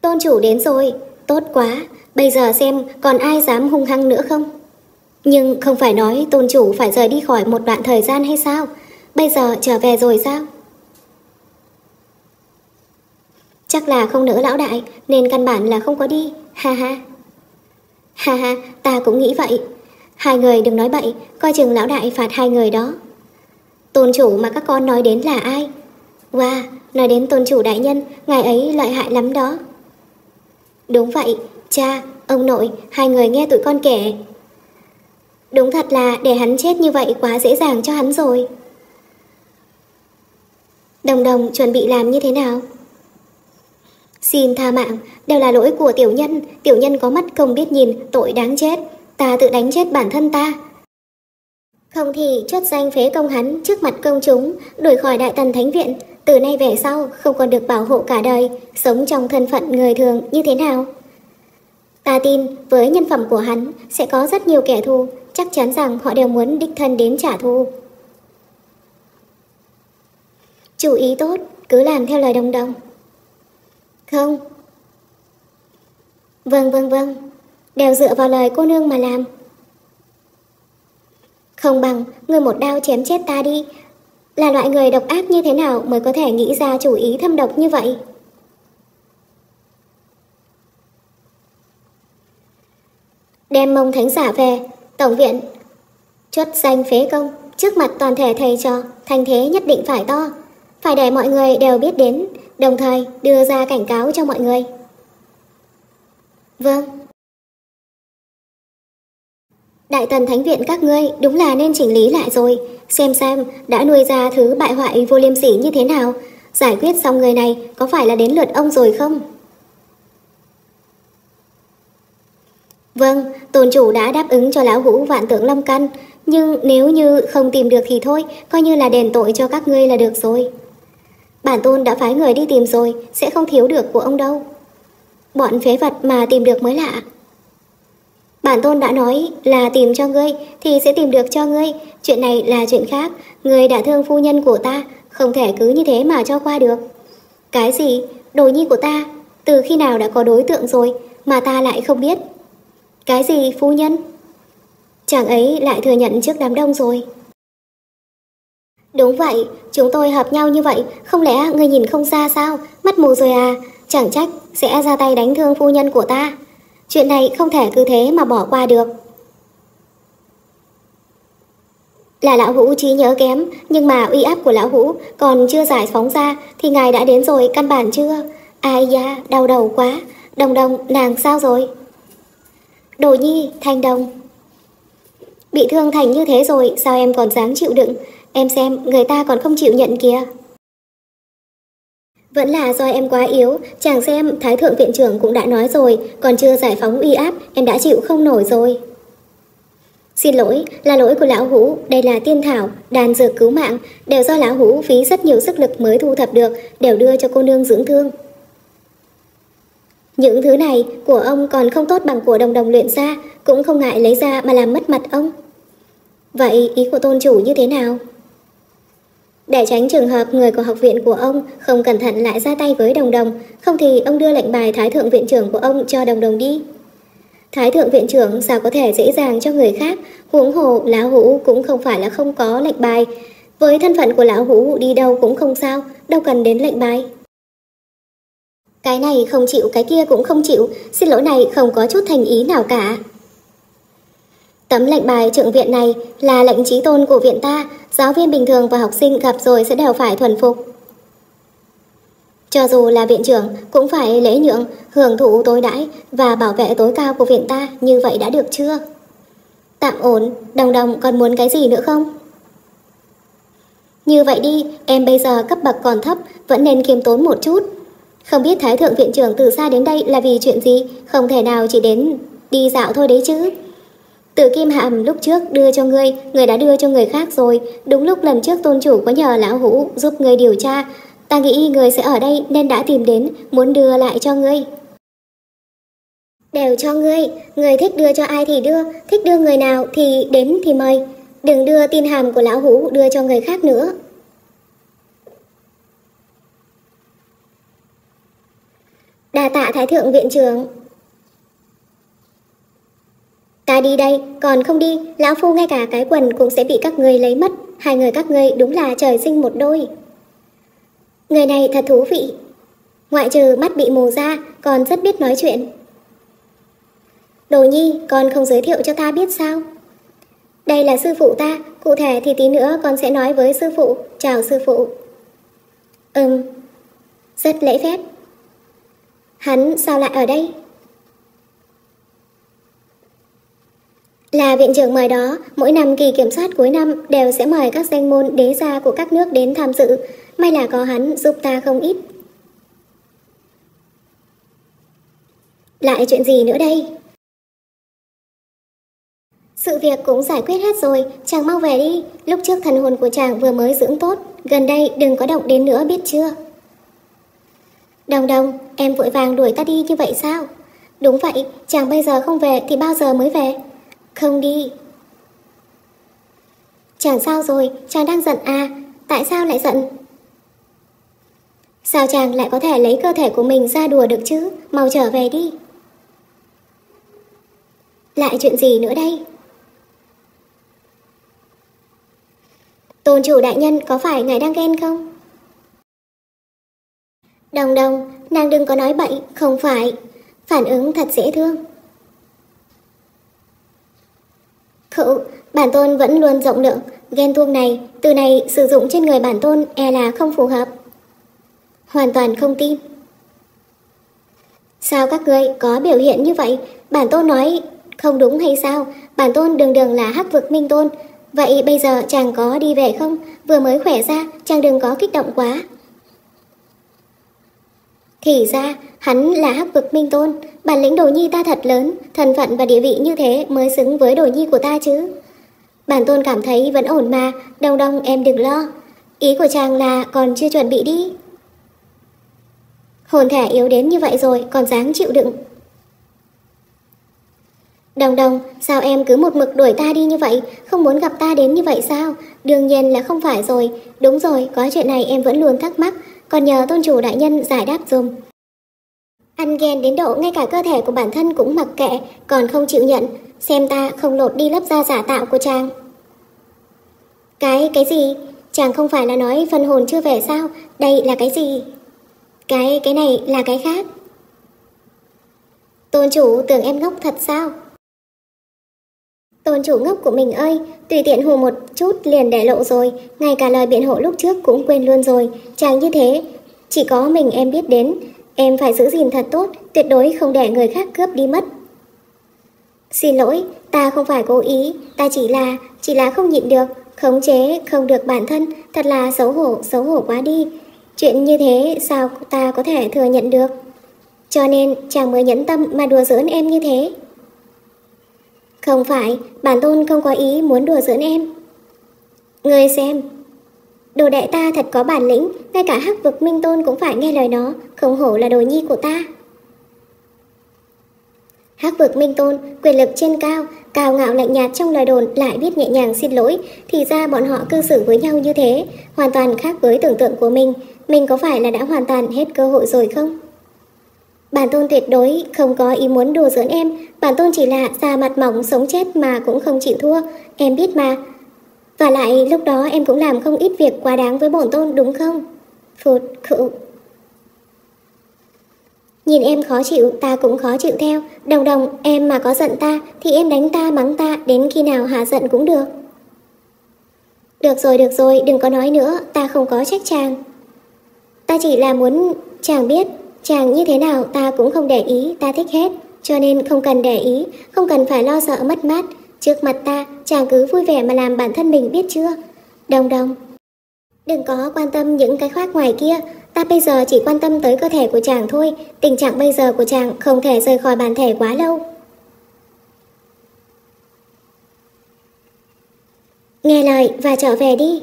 Tôn chủ đến rồi, tốt quá, bây giờ xem còn ai dám hung hăng nữa không? Nhưng không phải nói tôn chủ phải rời đi khỏi một đoạn thời gian hay sao? Bây giờ trở về rồi sao? Chắc là không nỡ lão đại nên căn bản là không có đi, ha ha. Ha ha, ta cũng nghĩ vậy. Hai người đừng nói bậy, coi chừng lão đại phạt hai người đó. Tôn chủ mà các con nói đến là ai? Wow, nói đến tôn chủ đại nhân, ngài ấy lợi hại lắm đó. Đúng vậy, cha, ông nội, hai người nghe tụi con kể. Đúng thật là để hắn chết như vậy quá dễ dàng cho hắn rồi. Đồng đồng chuẩn bị làm như thế nào? Xin tha mạng, đều là lỗi của tiểu nhân, tiểu nhân có mắt không biết nhìn, tội đáng chết, ta tự đánh chết bản thân ta. Không thì chốt danh phế công hắn trước mặt công chúng, đuổi khỏi đại tần thánh viện, từ nay về sau không còn được bảo hộ cả đời, sống trong thân phận người thường như thế nào? Ta tin với nhân phẩm của hắn sẽ có rất nhiều kẻ thù, chắc chắn rằng họ đều muốn đích thân đến trả thù. Chú ý tốt, cứ làm theo lời đồng đồng. Không. Vâng vâng vâng, đều dựa vào lời cô nương mà làm. Không bằng, người một đao chém chết ta đi. Là loại người độc ác như thế nào mới có thể nghĩ ra chủ ý thâm độc như vậy? Đem mông thánh giả về, tổng viện, chốt danh phế công, trước mặt toàn thể thầy trò, thành thế nhất định phải to. Phải để mọi người đều biết đến, đồng thời đưa ra cảnh cáo cho mọi người. Vâng. Đại tần thánh viện các ngươi đúng là nên chỉnh lý lại rồi, xem xem đã nuôi ra thứ bại hoại vô liêm sỉ như thế nào, giải quyết xong người này có phải là đến lượt ông rồi không? Vâng, tôn chủ đã đáp ứng cho lão hũ vạn tượng lâm căn, nhưng nếu như không tìm được thì thôi, coi như là đền tội cho các ngươi là được rồi. Bản tôn đã phái người đi tìm rồi, sẽ không thiếu được của ông đâu. Bọn phế vật mà tìm được mới lạ. Bản tôn đã nói là tìm cho ngươi thì sẽ tìm được cho ngươi. Chuyện này là chuyện khác. Ngươi đã thương phu nhân của ta, không thể cứ như thế mà cho qua được. Cái gì? Đồ nhi của ta? Từ khi nào đã có đối tượng rồi mà ta lại không biết? Cái gì phu nhân? Chàng ấy lại thừa nhận trước đám đông rồi. Đúng vậy, chúng tôi hợp nhau như vậy, không lẽ người nhìn không ra sao? Mắt mù rồi à? Chẳng trách sẽ ra tay đánh thương phu nhân của ta. Chuyện này không thể cứ thế mà bỏ qua được. Là lão hũ trí nhớ kém, nhưng mà uy áp của lão hũ còn chưa giải phóng ra thì ngài đã đến rồi căn bản chưa? Ai da, đau đầu quá. Đồng đồng, nàng sao rồi? Đồ nhi, thanh đồng. Bị thương thành như thế rồi, sao em còn dám chịu đựng? Em xem, người ta còn không chịu nhận kìa. Vẫn là do em quá yếu, chàng xem, Thái Thượng Viện trưởng cũng đã nói rồi, còn chưa giải phóng uy áp, em đã chịu không nổi rồi. Xin lỗi, là lỗi của lão hũ, đây là tiên thảo, đàn dược cứu mạng, đều do lão hũ phí rất nhiều sức lực mới thu thập được, đều đưa cho cô nương dưỡng thương. Những thứ này của ông còn không tốt bằng của đồng đồng luyện ra, cũng không ngại lấy ra mà làm mất mặt ông. Vậy ý của tôn chủ như thế nào? Để tránh trường hợp người của học viện của ông không cẩn thận lại ra tay với đồng đồng, không thì ông đưa lệnh bài Thái Thượng Viện trưởng của ông cho đồng đồng đi. Thái Thượng Viện trưởng sao có thể dễ dàng cho người khác, huống hồ lão hũ cũng không phải là không có lệnh bài. Với thân phận của lão hũ đi đâu cũng không sao, đâu cần đến lệnh bài. Cái này không chịu, cái kia cũng không chịu, xin lỗi này không có chút thành ý nào cả. Tấm lệnh bài trượng viện này là lệnh trí tôn của viện ta, giáo viên bình thường và học sinh gặp rồi sẽ đều phải thuần phục. Cho dù là viện trưởng cũng phải lễ nhượng, hưởng thụ tối đãi và bảo vệ tối cao của viện ta, như vậy đã được chưa? Tạm ổn, đồng đồng còn muốn cái gì nữa không? Như vậy đi, em bây giờ cấp bậc còn thấp, vẫn nên kiêm tốn một chút. Không biết Thái Thượng Viện trưởng từ xa đến đây là vì chuyện gì, không thể nào chỉ đến đi dạo thôi đấy chứ từ kim hàm lúc trước đưa cho ngươi, người đã đưa cho người khác rồi. Đúng lúc lần trước tôn chủ có nhờ lão hũ giúp ngươi điều tra. Ta nghĩ người sẽ ở đây nên đã tìm đến, muốn đưa lại cho ngươi. Đều cho ngươi, người thích đưa cho ai thì đưa, thích đưa người nào thì đến thì mời. Đừng đưa tin hàm của lão hũ đưa cho người khác nữa. Đa tạ Thái Thượng Viện trưởng. Ta đi đây, còn không đi, lão phu ngay cả cái quần cũng sẽ bị các ngươi lấy mất. Hai người các ngươi đúng là trời sinh một đôi. Người này thật thú vị. Ngoại trừ mắt bị mù ra, còn rất biết nói chuyện. Đồ nhi, con không giới thiệu cho ta biết sao? Đây là sư phụ ta, cụ thể thì tí nữa con sẽ nói với sư phụ. Chào sư phụ. Ừm, rất lễ phép. Hắn sao lại ở đây? Là viện trưởng mời đó, mỗi năm kỳ kiểm soát cuối năm đều sẽ mời các danh môn đế gia của các nước đến tham dự. May là có hắn giúp ta không ít. Lại chuyện gì nữa đây? Sự việc cũng giải quyết hết rồi, chàng mau về đi. Lúc trước thần hồn của chàng vừa mới dưỡng tốt, gần đây đừng có động đến nữa biết chưa? Đồng đồng, em vội vàng đuổi ta đi như vậy sao? Đúng vậy, chàng bây giờ không về thì bao giờ mới về? Không đi. Chàng sao rồi, chàng đang giận à? Tại sao lại giận? Sao chàng lại có thể lấy cơ thể của mình ra đùa được chứ? Mau trở về đi. Lại chuyện gì nữa đây? Tôn chủ đại nhân có phải ngài đang ghen không? Đồng đồng, nàng đừng có nói bậy, không phải. Phản ứng thật dễ thương. Khự, bản tôn vẫn luôn rộng lượng, ghen tuông này, từ này sử dụng trên người bản tôn e là không phù hợp. Hoàn toàn không tin. Sao các ngươi có biểu hiện như vậy? Bản tôn nói không đúng hay sao? Bản tôn đường đường là hắc vực minh tôn. Vậy bây giờ chàng có đi về không? Vừa mới khỏe ra, chàng đừng có kích động quá. Thì ra, hắn là hắc vực minh tôn, bản lĩnh đồ nhi ta thật lớn, thân phận và địa vị như thế mới xứng với đồ nhi của ta chứ. Bản tôn cảm thấy vẫn ổn mà, đông đông em đừng lo. Ý của chàng là còn chưa chuẩn bị đi. Hồn thẻ yếu đến như vậy rồi, còn dáng chịu đựng. Đồng đồng, sao em cứ một mực đuổi ta đi như vậy, không muốn gặp ta đến như vậy sao? Đương nhiên là không phải rồi, đúng rồi, có chuyện này em vẫn luôn thắc mắc, còn nhờ tôn chủ đại nhân giải đáp dùm. Ăn ghen đến độ ngay cả cơ thể của bản thân cũng mặc kệ, còn không chịu nhận, xem ta không lột đi lớp da giả tạo của chàng. Cái, cái gì? Chàng không phải là nói phần hồn chưa về sao? Đây là cái gì? Cái, cái này là cái khác. Tôn chủ tưởng em ngốc thật sao? Tôn chủ ngốc của mình ơi, tùy tiện hù một chút liền để lộ rồi, ngay cả lời biện hộ lúc trước cũng quên luôn rồi, chàng như thế, chỉ có mình em biết đến, em phải giữ gìn thật tốt, tuyệt đối không để người khác cướp đi mất. Xin lỗi, ta không phải cố ý, ta chỉ là, chỉ là không nhịn được, khống chế không được bản thân, thật là xấu hổ, xấu hổ quá đi. Chuyện như thế sao ta có thể thừa nhận được? Cho nên chàng mới nhẫn tâm mà đùa giỡn em như thế. Không phải, bản tôn không có ý muốn đùa giỡn em. Người xem, đồ đệ ta thật có bản lĩnh, ngay cả hắc vực minh tôn cũng phải nghe lời nó, không hổ là đồ nhi của ta. Hắc vực minh tôn, quyền lực trên cao, cao ngạo lạnh nhạt trong lời đồn lại biết nhẹ nhàng xin lỗi, thì ra bọn họ cư xử với nhau như thế, hoàn toàn khác với tưởng tượng của mình. Mình có phải là đã hoàn toàn hết cơ hội rồi không? Bản tôn tuyệt đối không có ý muốn đùa giỡn em, bản tôn chỉ là da mặt mỏng sống chết mà cũng không chịu thua, em biết mà. Và lại lúc đó em cũng làm không ít việc quá đáng với bổn tôn đúng không? Phụt khụ. Nhìn em khó chịu, ta cũng khó chịu theo. Đồng đồng, em mà có giận ta, thì em đánh ta, mắng ta, đến khi nào hạ giận cũng được. Được rồi, được rồi, đừng có nói nữa, ta không có trách chàng. Ta chỉ là muốn chàng biết Chàng như thế nào ta cũng không để ý, ta thích hết, cho nên không cần để ý, không cần phải lo sợ mất mát. Trước mặt ta, chàng cứ vui vẻ mà làm bản thân mình biết chưa? Đồng đồng. Đừng có quan tâm những cái khoác ngoài kia, ta bây giờ chỉ quan tâm tới cơ thể của chàng thôi, tình trạng bây giờ của chàng không thể rời khỏi bản thể quá lâu. Nghe lời và trở về đi.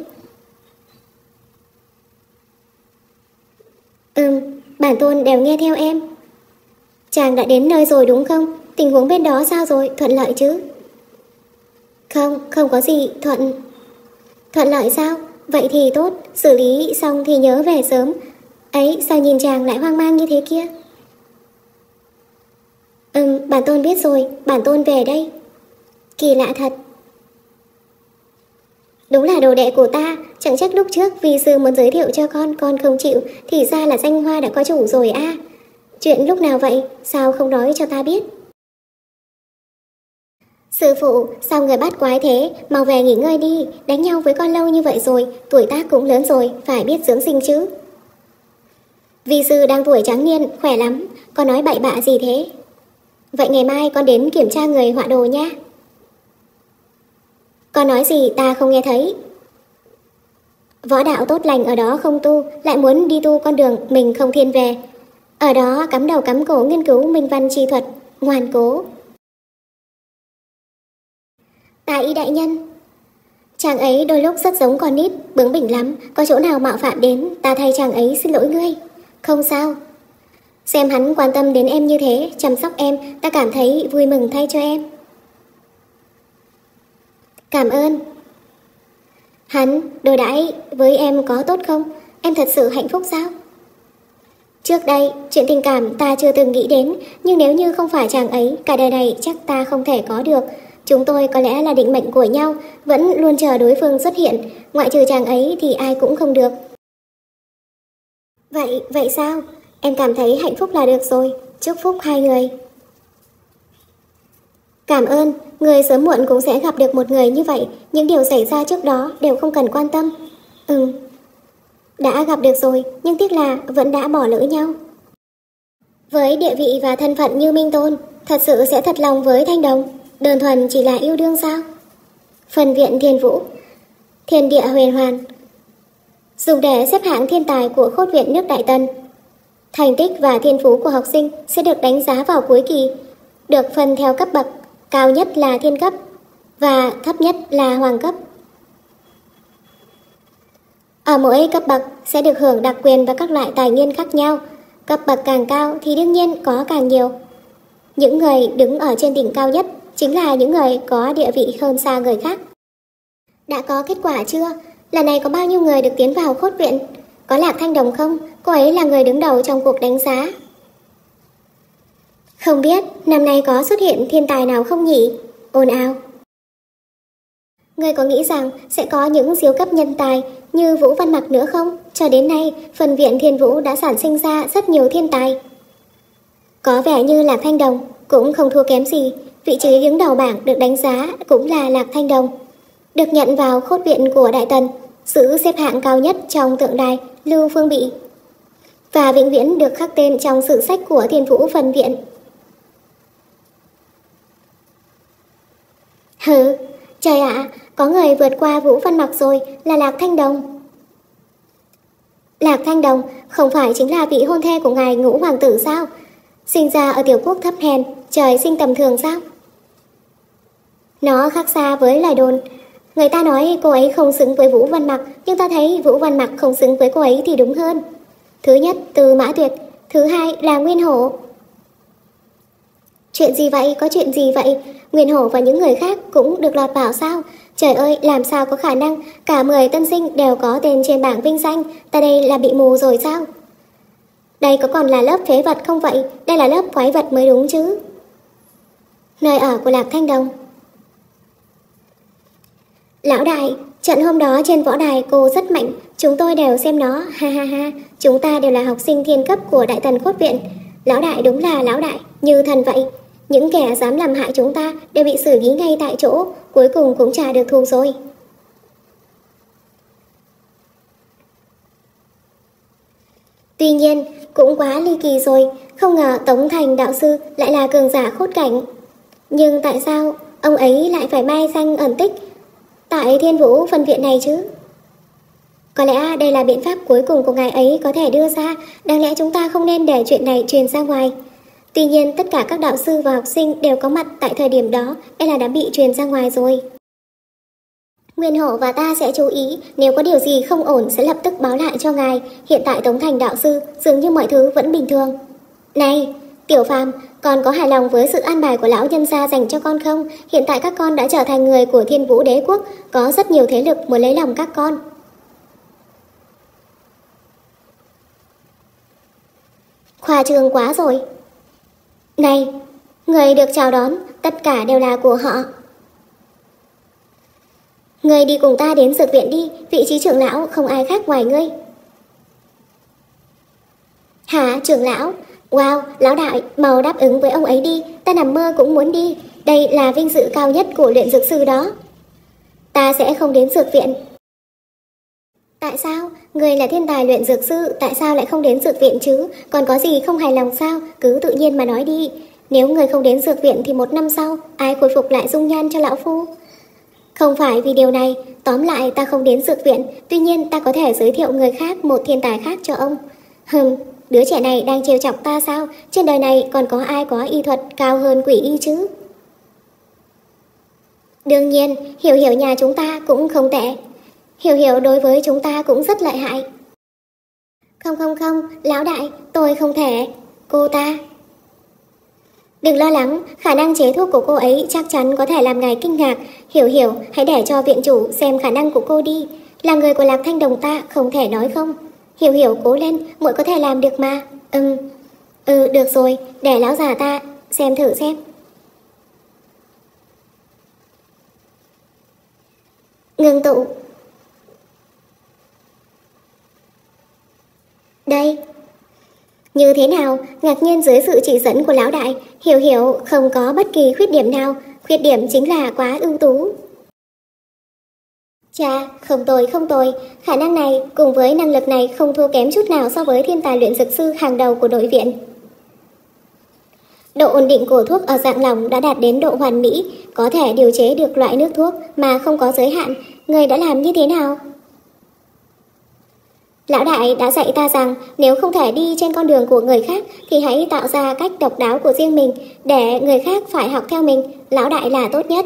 Ừm, bản tôn đều nghe theo em. Chàng đã đến nơi rồi đúng không? Tình huống bên đó sao rồi? Thuận lợi chứ? Không, không có gì, thuận... Thuận lợi sao? Vậy thì tốt, xử lý xong thì nhớ về sớm. Ấy, sao nhìn chàng lại hoang mang như thế kia? Ừm, bản tôn biết rồi, bản tôn về đây. Kỳ lạ thật. Đúng là đồ đệ của ta, chẳng trách lúc trước vì sư muốn giới thiệu cho con, con không chịu, thì ra là danh hoa đã có chủ rồi a. Chuyện lúc nào vậy, sao không nói cho ta biết? Sư phụ, sao người bắt quái thế, mau về nghỉ ngơi đi, đánh nhau với con lâu như vậy rồi, tuổi tác cũng lớn rồi, phải biết dưỡng sinh chứ. Vì sư đang tuổi tráng niên, khỏe lắm, con nói bậy bạ gì thế? Vậy ngày mai con đến kiểm tra người họa đồ nha. Con nói gì ta không nghe thấy. Võ đạo tốt lành ở đó không tu, lại muốn đi tu con đường mình không thiên về. Ở đó cắm đầu cắm cổ nghiên cứu minh văn chi thuật, ngoan cố. Tài y đại nhân Chàng ấy đôi lúc rất giống con nít, bướng bỉnh lắm, có chỗ nào mạo phạm đến, ta thay chàng ấy xin lỗi ngươi. Không sao. Xem hắn quan tâm đến em như thế, chăm sóc em, ta cảm thấy vui mừng thay cho em. Cảm ơn. Hắn đối đãi với em có tốt không? Em thật sự hạnh phúc sao? Trước đây, chuyện tình cảm ta chưa từng nghĩ đến, nhưng nếu như không phải chàng ấy, cả đời này chắc ta không thể có được. Chúng tôi có lẽ là định mệnh của nhau, vẫn luôn chờ đối phương xuất hiện, ngoại trừ chàng ấy thì ai cũng không được. Vậy, vậy sao? Em cảm thấy hạnh phúc là được rồi, chúc phúc hai người. Cảm ơn, người sớm muộn cũng sẽ gặp được một người như vậy, những điều xảy ra trước đó đều không cần quan tâm. Ừ, đã gặp được rồi, nhưng tiếc là vẫn đã bỏ lỡ nhau. Với địa vị và thân phận như Minh Tôn, thật sự sẽ thật lòng với Thanh Đồng, đơn thuần chỉ là yêu đương sao? Phần viện Thiên Vũ Thiên địa huyền hoàn Dùng để xếp hạng thiên tài của khốt viện nước Đại Tân Thành tích và thiên phú của học sinh sẽ được đánh giá vào cuối kỳ, được phân theo cấp bậc, cao nhất là thiên cấp và thấp nhất là hoàng cấp. Ở mỗi cấp bậc sẽ được hưởng đặc quyền và các loại tài nguyên khác nhau. Cấp bậc càng cao thì đương nhiên có càng nhiều. Những người đứng ở trên đỉnh cao nhất chính là những người có địa vị hơn xa người khác. Đã có kết quả chưa? Lần này có bao nhiêu người được tiến vào khốt viện? Có Lạc Thanh Đồng không? Cô ấy là người đứng đầu trong cuộc đánh giá. Không biết năm nay có xuất hiện thiên tài nào không nhỉ? Ồn ào. Ngươi có nghĩ rằng sẽ có những siêu cấp nhân tài như Vũ Văn Mặc nữa không? Cho đến nay, phần viện Thiên Vũ đã sản sinh ra rất nhiều thiên tài. Có vẻ như Lạc Thanh Đồng cũng không thua kém gì, vị trí đứng đầu bảng được đánh giá cũng là Lạc Thanh Đồng. Được nhận vào khốt viện của Đại Tần, giữ xếp hạng cao nhất trong tượng đài Lưu Phương Bị. Và vĩnh viễn được khắc tên trong sử sách của Thiên Vũ phần viện. Hừ, trời ạ, có người vượt qua Vũ Văn Mặc rồi là Lạc Thanh Đồng. Lạc Thanh Đồng không phải chính là vị hôn thê của ngài ngũ hoàng tử sao? Sinh ra ở tiểu quốc thấp hèn, trời sinh tầm thường sao? Nó khác xa với lời đồn. Người ta nói cô ấy không xứng với Vũ Văn Mặc, nhưng ta thấy Vũ Văn Mặc không xứng với cô ấy thì đúng hơn. Thứ nhất, từ Mã Tuyệt. Thứ hai là Nguyên Hổ. Chuyện gì vậy? Có chuyện gì vậy? Nguyên Hổ và những người khác cũng được lọt vào sao? Trời ơi, làm sao có khả năng cả 10 tân sinh đều có tên trên bảng vinh danh, ta đây là bị mù rồi sao? Đây có còn là lớp phế vật không vậy? Đây là lớp quái vật mới đúng chứ. Nơi ở của Lạc Thanh Đồng Lão đại, trận hôm đó trên võ đài cô rất mạnh, chúng tôi đều xem nó, ha ha ha, chúng ta đều là học sinh thiên cấp của Đại Tần Cốt Viện. Lão đại đúng là lão đại, như thần vậy. Những kẻ dám làm hại chúng ta đều bị xử lý ngay tại chỗ, cuối cùng cũng trả được thù rồi. Tuy nhiên, cũng quá ly kỳ rồi, không ngờ Tống Thành đạo sư lại là cường giả khốt cảnh. Nhưng tại sao ông ấy lại phải mai danh ẩn tích tại thiên vũ phân viện này chứ? Có lẽ đây là biện pháp cuối cùng của ngài ấy có thể đưa ra, đáng lẽ chúng ta không nên để chuyện này truyền ra ngoài. Tuy nhiên tất cả các đạo sư và học sinh đều có mặt tại thời điểm đó, e là đã bị truyền ra ngoài rồi. Nguyên Hổ và ta sẽ chú ý, nếu có điều gì không ổn sẽ lập tức báo lại cho ngài. Hiện tại Tống Thành đạo sư dường như mọi thứ vẫn bình thường. Này, Tiểu Phàm, con có hài lòng với sự an bài của lão nhân gia dành cho con không? Hiện tại các con đã trở thành người của Thiên Vũ Đế quốc, có rất nhiều thế lực muốn lấy lòng các con. Khoa trường quá rồi. Này, Người được chào đón, tất cả đều là của họ. Người đi cùng ta đến dược viện đi, vị trí trưởng lão không ai khác ngoài ngươi. Hả, trưởng lão? Wow, lão đại, mau đáp ứng với ông ấy đi, ta nằm mơ cũng muốn đi. Đây là vinh dự cao nhất của luyện dược sư đó. Ta sẽ không đến dược viện. Tại sao? Người là thiên tài luyện dược sư, tại sao lại không đến dược viện chứ? Còn có gì không hài lòng sao? Cứ tự nhiên mà nói đi. Nếu người không đến dược viện thì một năm sau, ai khôi phục lại dung nhan cho lão phu? Không phải vì điều này, tóm lại ta không đến dược viện, tuy nhiên ta có thể giới thiệu người khác một thiên tài khác cho ông. Hừm, đứa trẻ này đang trêu chọc ta sao? Trên đời này còn có ai có y thuật cao hơn quỷ y chứ? Đương nhiên, hiểu hiểu nhà chúng ta cũng không tệ. Hiểu hiểu đối với chúng ta cũng rất lợi hại. Không không không, lão đại, tôi không thể. Cô ta. Đừng lo lắng, khả năng chế thuốc của cô ấy chắc chắn có thể làm ngài kinh ngạc. Hiểu hiểu, hãy để cho viện chủ xem khả năng của cô đi. Là người của Lạc Thanh Đồng ta không thể nói không. Hiểu hiểu cố lên, muội có thể làm được mà. Ừ, ừ được rồi, để lão già ta xem thử xem. Ngưng tụ Đây Như thế nào, ngạc nhiên dưới sự chỉ dẫn của lão đại Hiểu hiểu không có bất kỳ khuyết điểm nào Khuyết điểm chính là quá ưu tú cha không tồi không tồi Khả năng này cùng với năng lực này không thua kém chút nào so với thiên tài luyện dược sư hàng đầu của đội viện Độ ổn định của thuốc ở dạng lỏng đã đạt đến độ hoàn mỹ, có thể điều chế được loại nước thuốc mà không có giới hạn. Người đã làm như thế nào? Lão đại đã dạy ta rằng nếu không thể đi trên con đường của người khác thì hãy tạo ra cách độc đáo của riêng mình để người khác phải học theo mình. Lão đại là tốt nhất.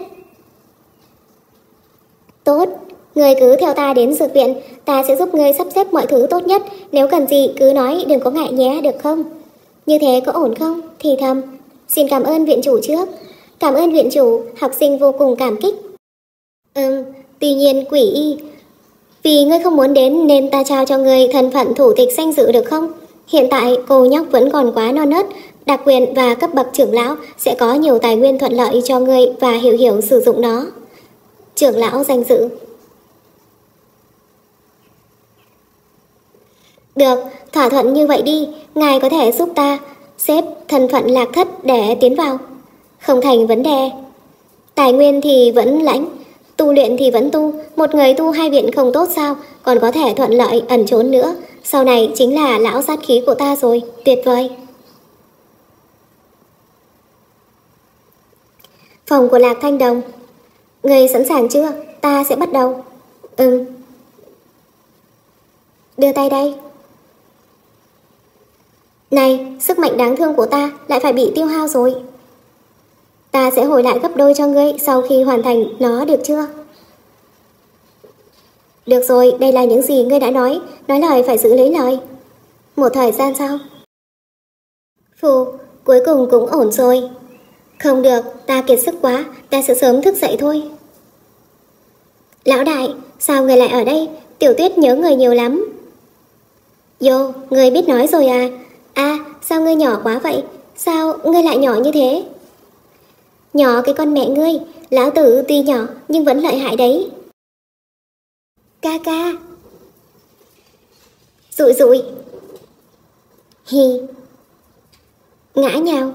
Tốt, người cứ theo ta đến dược viện, ta sẽ giúp người sắp xếp mọi thứ tốt nhất. Nếu cần gì cứ nói đừng có ngại nhé, được không? Như thế có ổn không? Thì thầm, Xin cảm ơn viện chủ trước. Cảm ơn viện chủ, học sinh vô cùng cảm kích. Ừm, tuy nhiên quỷ y. Vì ngươi không muốn đến nên ta trao cho ngươi thân phận thủ tịch danh dự được không? Hiện tại cô nhóc vẫn còn quá non nớt, đặc quyền và cấp bậc trưởng lão sẽ có nhiều tài nguyên thuận lợi cho ngươi và hiểu hiểu sử dụng nó. Trưởng lão danh dự. Được, thỏa thuận như vậy đi, ngài có thể giúp ta xếp thân phận lạc thất để tiến vào. Không thành vấn đề. Tài nguyên thì vẫn lãnh, tu luyện thì vẫn tu, một người tu hai viện không tốt sao, còn có thể thuận lợi ẩn trốn nữa. Sau này chính là lão sát khí của ta rồi, tuyệt vời. Phòng của Lạc Thanh Đồng Người sẵn sàng chưa? Ta sẽ bắt đầu. Ừ. Đưa tay đây. Này, sức mạnh đáng thương của ta lại phải bị tiêu hao rồi. Ta sẽ hồi lại gấp đôi cho ngươi sau khi hoàn thành nó được chưa? Được rồi, đây là những gì ngươi đã nói, nói lời phải giữ lấy lời. Một thời gian sau. Phù, cuối cùng cũng ổn rồi. Không được, ta kiệt sức quá, ta sẽ sớm thức dậy thôi. Lão đại, sao người lại ở đây? Tiểu tuyết nhớ người nhiều lắm. Yo, người biết nói rồi à, À, sao ngươi nhỏ quá vậy? Sao ngươi lại nhỏ như thế? Nhỏ cái con mẹ ngươi, lão tử tuy nhỏ nhưng vẫn lợi hại đấy. Ca ca. Rụi rụi. Hi. Ngã nhào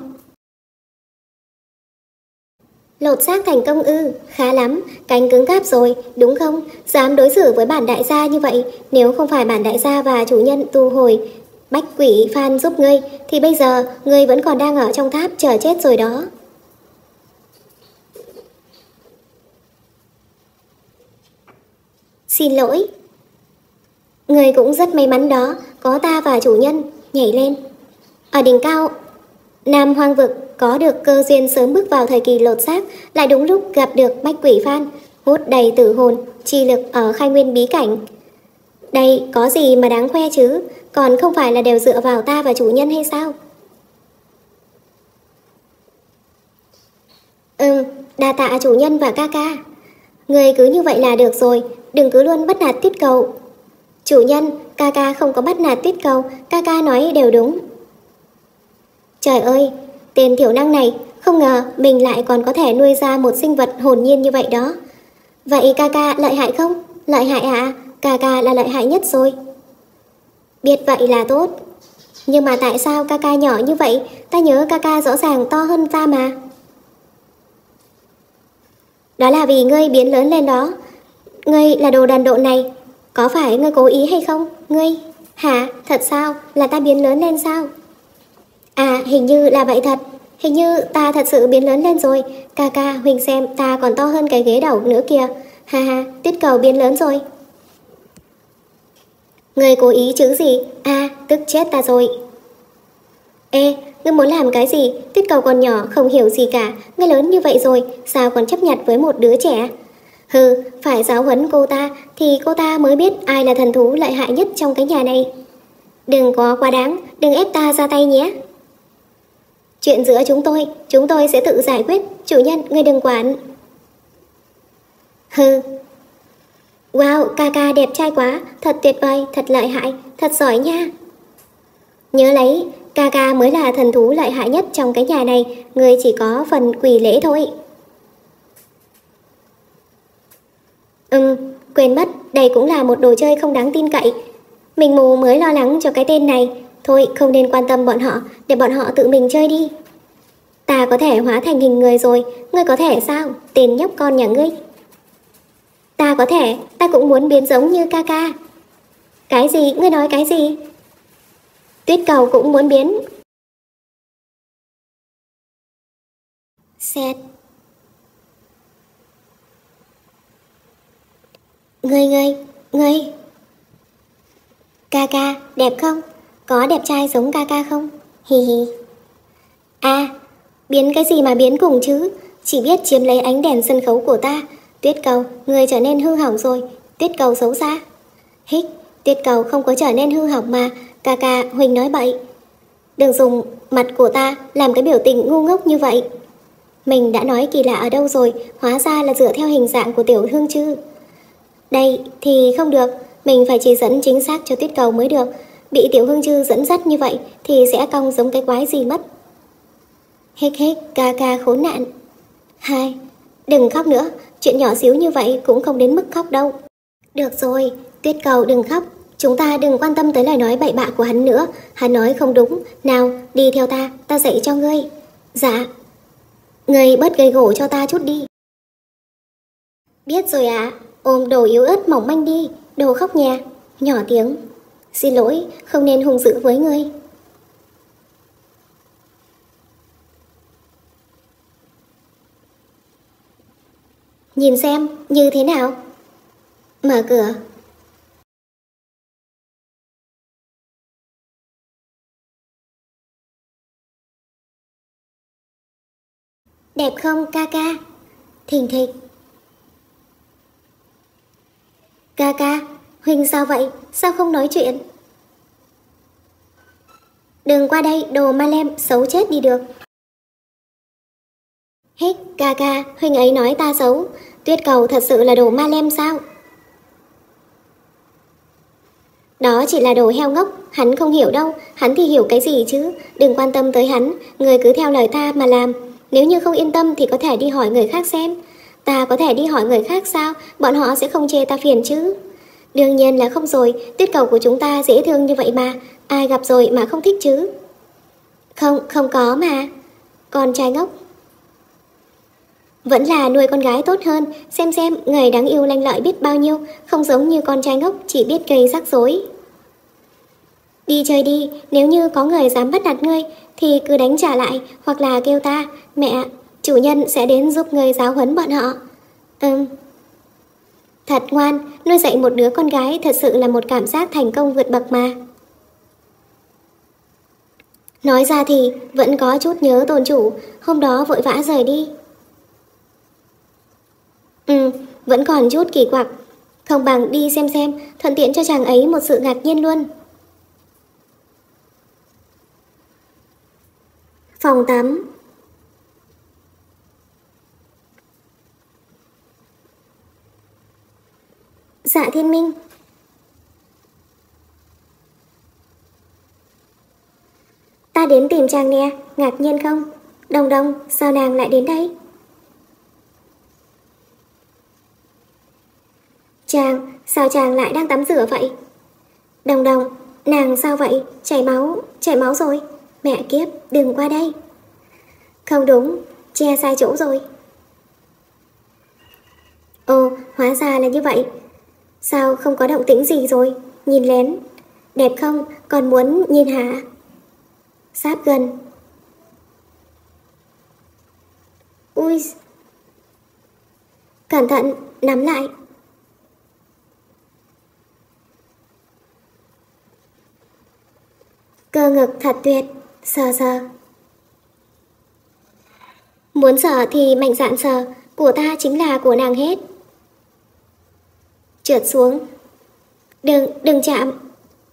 Lột xác thành công ư, khá lắm, cánh cứng cáp rồi, đúng không? Dám đối xử với bản đại gia như vậy, nếu không phải bản đại gia và chủ nhân tu hồi Bách quỷ Phan giúp ngươi Thì bây giờ ngươi vẫn còn đang ở trong tháp chờ chết rồi đó Xin lỗi người cũng rất may mắn đó Có ta và chủ nhân Nhảy lên Ở đỉnh cao Nam hoang vực có được cơ duyên sớm bước vào thời kỳ lột xác Lại đúng lúc gặp được bách quỷ Phan Hút đầy tử hồn Chi lực ở khai nguyên bí cảnh Đây có gì mà đáng khoe chứ còn không phải là đều dựa vào ta và chủ nhân hay sao? Ừ, đa tạ chủ nhân và ca ca. Người cứ như vậy là được rồi, đừng cứ luôn bắt nạt tiết cầu. Chủ nhân, ca ca không có bắt nạt tiết cầu, ca ca nói đều đúng. Trời ơi, tên thiểu năng này không ngờ mình lại còn có thể nuôi ra một sinh vật hồn nhiên như vậy đó. Vậy ca ca lợi hại không? Lợi hại ạ, à? ca ca là lợi hại nhất rồi. Biết vậy là tốt. Nhưng mà tại sao ca ca nhỏ như vậy? Ta nhớ ca ca rõ ràng to hơn ta mà. Đó là vì ngươi biến lớn lên đó. Ngươi là đồ đàn độ này. Có phải ngươi cố ý hay không? Ngươi... Hả? Thật sao? Là ta biến lớn lên sao? À, hình như là vậy thật. Hình như ta thật sự biến lớn lên rồi. Ca ca, Huỳnh xem, ta còn to hơn cái ghế đầu nữa kìa. Ha ha, tuyết cầu biến lớn rồi. ngươi cố ý chứ gì? À, tức chết ta rồi. Ê, ngươi muốn làm cái gì? Tuyết cầu còn nhỏ, không hiểu gì cả. Ngươi lớn như vậy rồi, sao còn chấp nhận với một đứa trẻ? Hừ, phải giáo huấn cô ta thì cô ta mới biết ai là thần thú lợi hại nhất trong cái nhà này. Đừng có quá đáng, đừng ép ta ra tay nhé. Chuyện giữa chúng tôi, chúng tôi sẽ tự giải quyết, chủ nhân, ngươi đừng quản. Hừ. Wow, ca ca đẹp trai quá, thật tuyệt vời, thật lợi hại, thật giỏi nha. Nhớ lấy, ca ca mới là thần thú lợi hại nhất trong cái nhà này, ngươi chỉ có phần quỳ lễ thôi. Ừm, quên mất, đây cũng là một đồ chơi không đáng tin cậy. Mình mù mới lo lắng cho cái tên này. Thôi, không nên quan tâm bọn họ, để bọn họ tự mình chơi đi. Ta có thể hóa thành hình người rồi, ngươi có thể sao? Tên nhóc con nhà ngươi. Ta có thể, ta cũng muốn biến giống như ca ca. Cái gì? Ngươi nói cái gì? Tuyết cầu cũng muốn biến. Xét Ngươi ngươi, ngươi. Ca ca, đẹp không? Có đẹp trai giống ca ca không? Hi hi. À, biến cái gì mà biến cùng chứ? Chỉ biết chiếm lấy ánh đèn sân khấu của ta. Tuyết cầu, người trở nên hư hỏng rồi. Tuyết cầu xấu xa. Hích, tuyết cầu không có trở nên hư hỏng mà. Ca ca, Huỳnh nói bậy. Đừng dùng mặt của ta làm cái biểu tình ngu ngốc như vậy. Mình đã nói kỳ lạ ở đâu rồi, hóa ra là dựa theo hình dạng của tiểu thương chứ. Đây thì không được, mình phải chỉ dẫn chính xác cho tuyết cầu mới được. Bị tiểu hương chư dẫn dắt như vậy thì sẽ cong giống cái quái gì mất. Hết hết ca ca khốn nạn. Hai, đừng khóc nữa, chuyện nhỏ xíu như vậy cũng không đến mức khóc đâu. Được rồi, tuyết cầu đừng khóc, chúng ta đừng quan tâm tới lời nói bậy bạ của hắn nữa, hắn nói không đúng, nào, đi theo ta, ta dạy cho ngươi. Dạ. Ngươi bớt gây gỗ cho ta chút đi. Biết rồi ạ, à, Ôm đồ yếu ớt mỏng manh đi, đồ khóc nhà, nhỏ tiếng. Xin lỗi, không nên hung dữ với ngươi. Nhìn xem, như thế nào? Mở cửa. Đẹp không ca ca? Thình thịch. Ca ca, Huynh sao vậy? Sao không nói chuyện? Đừng qua đây, đồ ma lem, xấu chết đi được. Hết, ca ca, Huynh ấy nói ta xấu. Tuyết cầu thật sự là đồ ma lem sao? Đó chỉ là đồ heo ngốc, hắn không hiểu đâu, hắn thì hiểu cái gì chứ, đừng quan tâm tới hắn, người cứ theo lời ta mà làm. Nếu như không yên tâm thì có thể đi hỏi người khác xem, Ta có thể đi hỏi người khác sao, bọn họ sẽ không chê ta phiền chứ. Đương nhiên là không rồi, tuyết cầu của chúng ta dễ thương như vậy mà, ai gặp rồi mà không thích chứ. Không, không có mà. Con trai ngốc. Vẫn là nuôi con gái tốt hơn, xem xem người đáng yêu lanh lợi biết bao nhiêu, không giống như con trai ngốc chỉ biết gây rắc rối. Đi chơi đi, nếu như có người dám bắt nạt ngươi thì cứ đánh trả lại hoặc là kêu ta, mẹ, chủ nhân sẽ đến giúp người giáo huấn bọn họ. Ừm. Thật ngoan, nuôi dạy một đứa con gái thật sự là một cảm giác thành công vượt bậc mà. Nói ra thì vẫn có chút nhớ tôn chủ, hôm đó vội vã rời đi. Ừ, vẫn còn chút kỳ quặc. Không bằng đi xem xem, thuận tiện cho chàng ấy một sự ngạc nhiên luôn. Phòng tắm Dạ thiên minh Ta đến tìm chàng nè Ngạc nhiên không Đồng đồng, sao nàng lại đến đây? Chàng, sao chàng lại đang tắm rửa vậy? Đồng đồng, nàng sao vậy? Chảy máu, chảy máu rồi. Mẹ kiếp, đừng qua đây. Không đúng, che sai chỗ rồi. Ồ, hóa ra là như vậy. Sao không có động tĩnh gì rồi? Nhìn lén. Đẹp không? Còn muốn nhìn hả? sát gần. Ui. Cẩn thận, nắm lại. Cơ ngực thật tuyệt, sờ sờ. Muốn sờ thì mạnh dạn sờ, của ta chính là của nàng hết. Trượt xuống. Đừng, đừng chạm.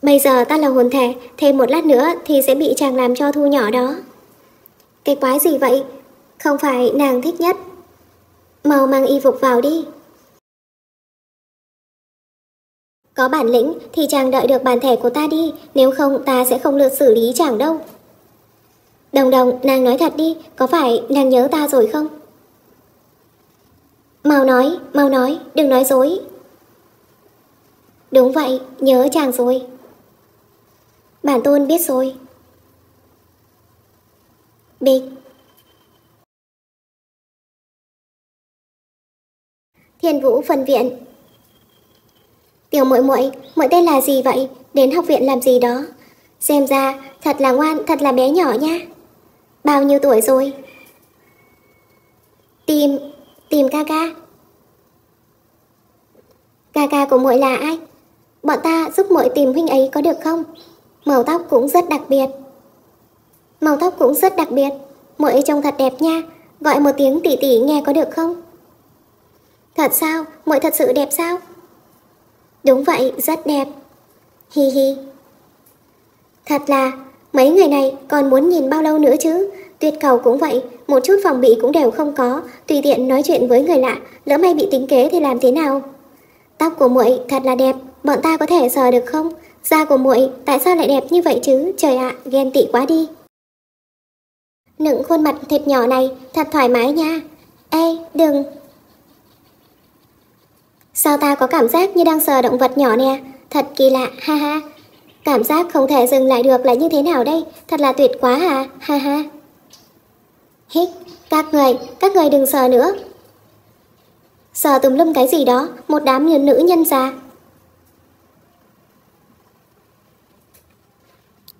Bây giờ ta là hồn thể, thêm một lát nữa thì sẽ bị chàng làm cho thu nhỏ đó. Cái quái gì vậy? Không phải nàng thích nhất. Mau mang y phục vào đi. Có bản lĩnh thì chàng đợi được bản thẻ của ta đi, nếu không ta sẽ không lượt xử lý chàng đâu. Đồng đồng, nàng nói thật đi, có phải nàng nhớ ta rồi không? Mau nói, mau nói, đừng nói dối. Đúng vậy, nhớ chàng rồi. Bản tôn biết rồi. Bịch. Thiên Vũ phân viện. Tiểu muội muội, muội tên là gì vậy? Đến học viện làm gì đó? Xem ra thật là ngoan, thật là bé nhỏ nha. Bao nhiêu tuổi rồi? Tìm, tìm ca ca. Ca ca của muội là ai? Bọn ta giúp muội tìm huynh ấy có được không? Màu tóc cũng rất đặc biệt. Màu tóc cũng rất đặc biệt. Muội trông thật đẹp nha. Gọi một tiếng tỷ tỷ nghe có được không? Thật sao? Muội thật sự đẹp sao? Đúng vậy, rất đẹp. Hi hi. Thật là, mấy người này còn muốn nhìn bao lâu nữa chứ? Tuyệt cầu cũng vậy, một chút phòng bị cũng đều không có, tùy tiện nói chuyện với người lạ, lỡ may bị tính kế thì làm thế nào? Tóc của muội thật là đẹp, bọn ta có thể sờ được không? Da của muội tại sao lại đẹp như vậy chứ? Trời ạ, ghen tị quá đi. Nựng khuôn mặt thịt nhỏ này thật thoải mái nha. Ê, đừng. Sao ta có cảm giác như đang sờ động vật nhỏ nè? Thật kỳ lạ, ha ha. Cảm giác không thể dừng lại được là như thế nào đây? Thật là tuyệt quá à, ha ha. Hít, các người, các người đừng sờ nữa. Sờ tùm lum cái gì đó, một đám nhân nữ nhân già.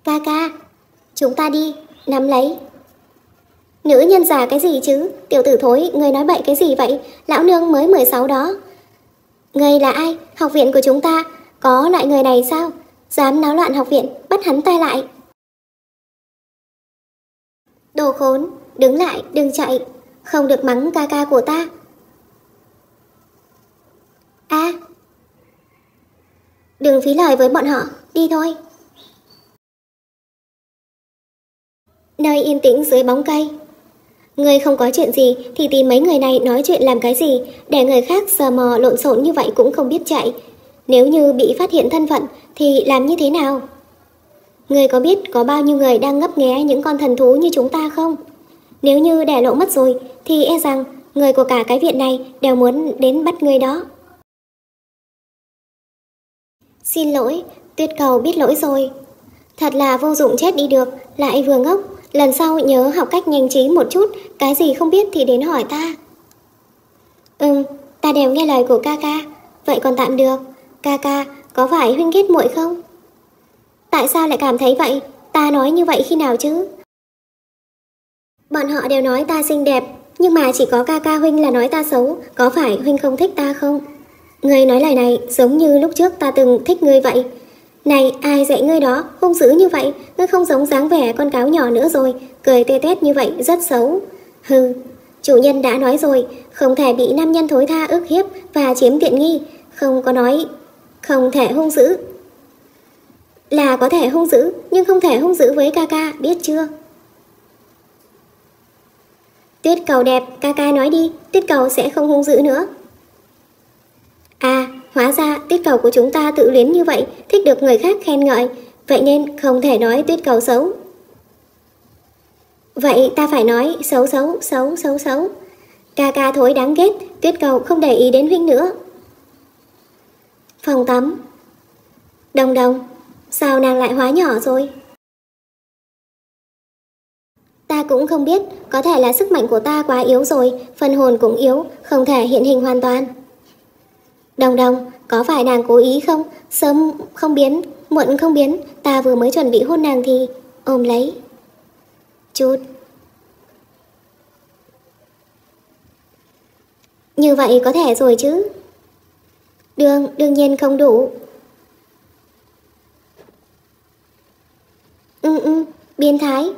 Ca ca, chúng ta đi, nắm lấy. Nữ nhân già cái gì chứ? Tiểu tử thối, người nói bậy cái gì vậy? Lão nương mới 16 đó. Người là ai? Học viện của chúng ta có loại người này sao? Dám náo loạn học viện, bắt hắn tay lại. Đồ khốn, đứng lại, đừng chạy, không được mắng ca ca của ta. A. đừng phí lời với bọn họ, đi thôi. Nơi yên tĩnh dưới bóng cây. Người không có chuyện gì thì tìm mấy người này nói chuyện làm cái gì, để người khác sờ mò lộn xộn như vậy cũng không biết chạy. Nếu như bị phát hiện thân phận thì làm như thế nào? Người có biết có bao nhiêu người đang ngấp nghé những con thần thú như chúng ta không? Nếu như để lộ mất rồi thì e rằng người của cả cái viện này đều muốn đến bắt người đó. Xin lỗi, tuyết cầu biết lỗi rồi. Thật là vô dụng chết đi được, lại vừa ngốc. Lần sau nhớ học cách nhanh trí một chút, cái gì không biết thì đến hỏi ta. Ừm, ta đều nghe lời của ca ca, vậy còn tạm được. Ca ca, có phải huynh ghét muội không? Tại sao lại cảm thấy vậy? Ta nói như vậy khi nào chứ? Bọn họ đều nói ta xinh đẹp, nhưng mà chỉ có ca ca huynh là nói ta xấu, có phải huynh không thích ta không? Ngươi nói lời này giống như lúc trước ta từng thích ngươi vậy. Này, ai dạy ngươi đó, hung dữ như vậy, ngươi không giống dáng vẻ con cáo nhỏ nữa rồi, cười tê tét như vậy rất xấu. Hừ, chủ nhân đã nói rồi, không thể bị nam nhân thối tha ức hiếp và chiếm tiện nghi, không có nói không thể hung dữ. Là có thể hung dữ, nhưng không thể hung dữ với ca ca, biết chưa? Tuyết cầu đẹp, ca ca nói đi, tuyết cầu sẽ không hung dữ nữa. À, hóa ra tuyết cầu của chúng ta tự luyến như vậy, thích được người khác khen ngợi, vậy nên không thể nói tuyết cầu xấu. Vậy ta phải nói xấu xấu, xấu, xấu, xấu. Ca ca thối đáng ghét, tuyết cầu không để ý đến huynh nữa. Phòng tắm. Đồng đồng, sao nàng lại hóa nhỏ rồi? Ta cũng không biết, có thể là sức mạnh của ta quá yếu rồi, phần hồn cũng yếu, không thể hiện hình hoàn toàn. Đồng đồng, có phải nàng cố ý không? Sớm không biến, muộn không biến, ta vừa mới chuẩn bị hôn nàng thì ôm lấy. Chút. Như vậy có thể rồi chứ? Đương, đương nhiên không đủ. Ừ ừ, biến thái.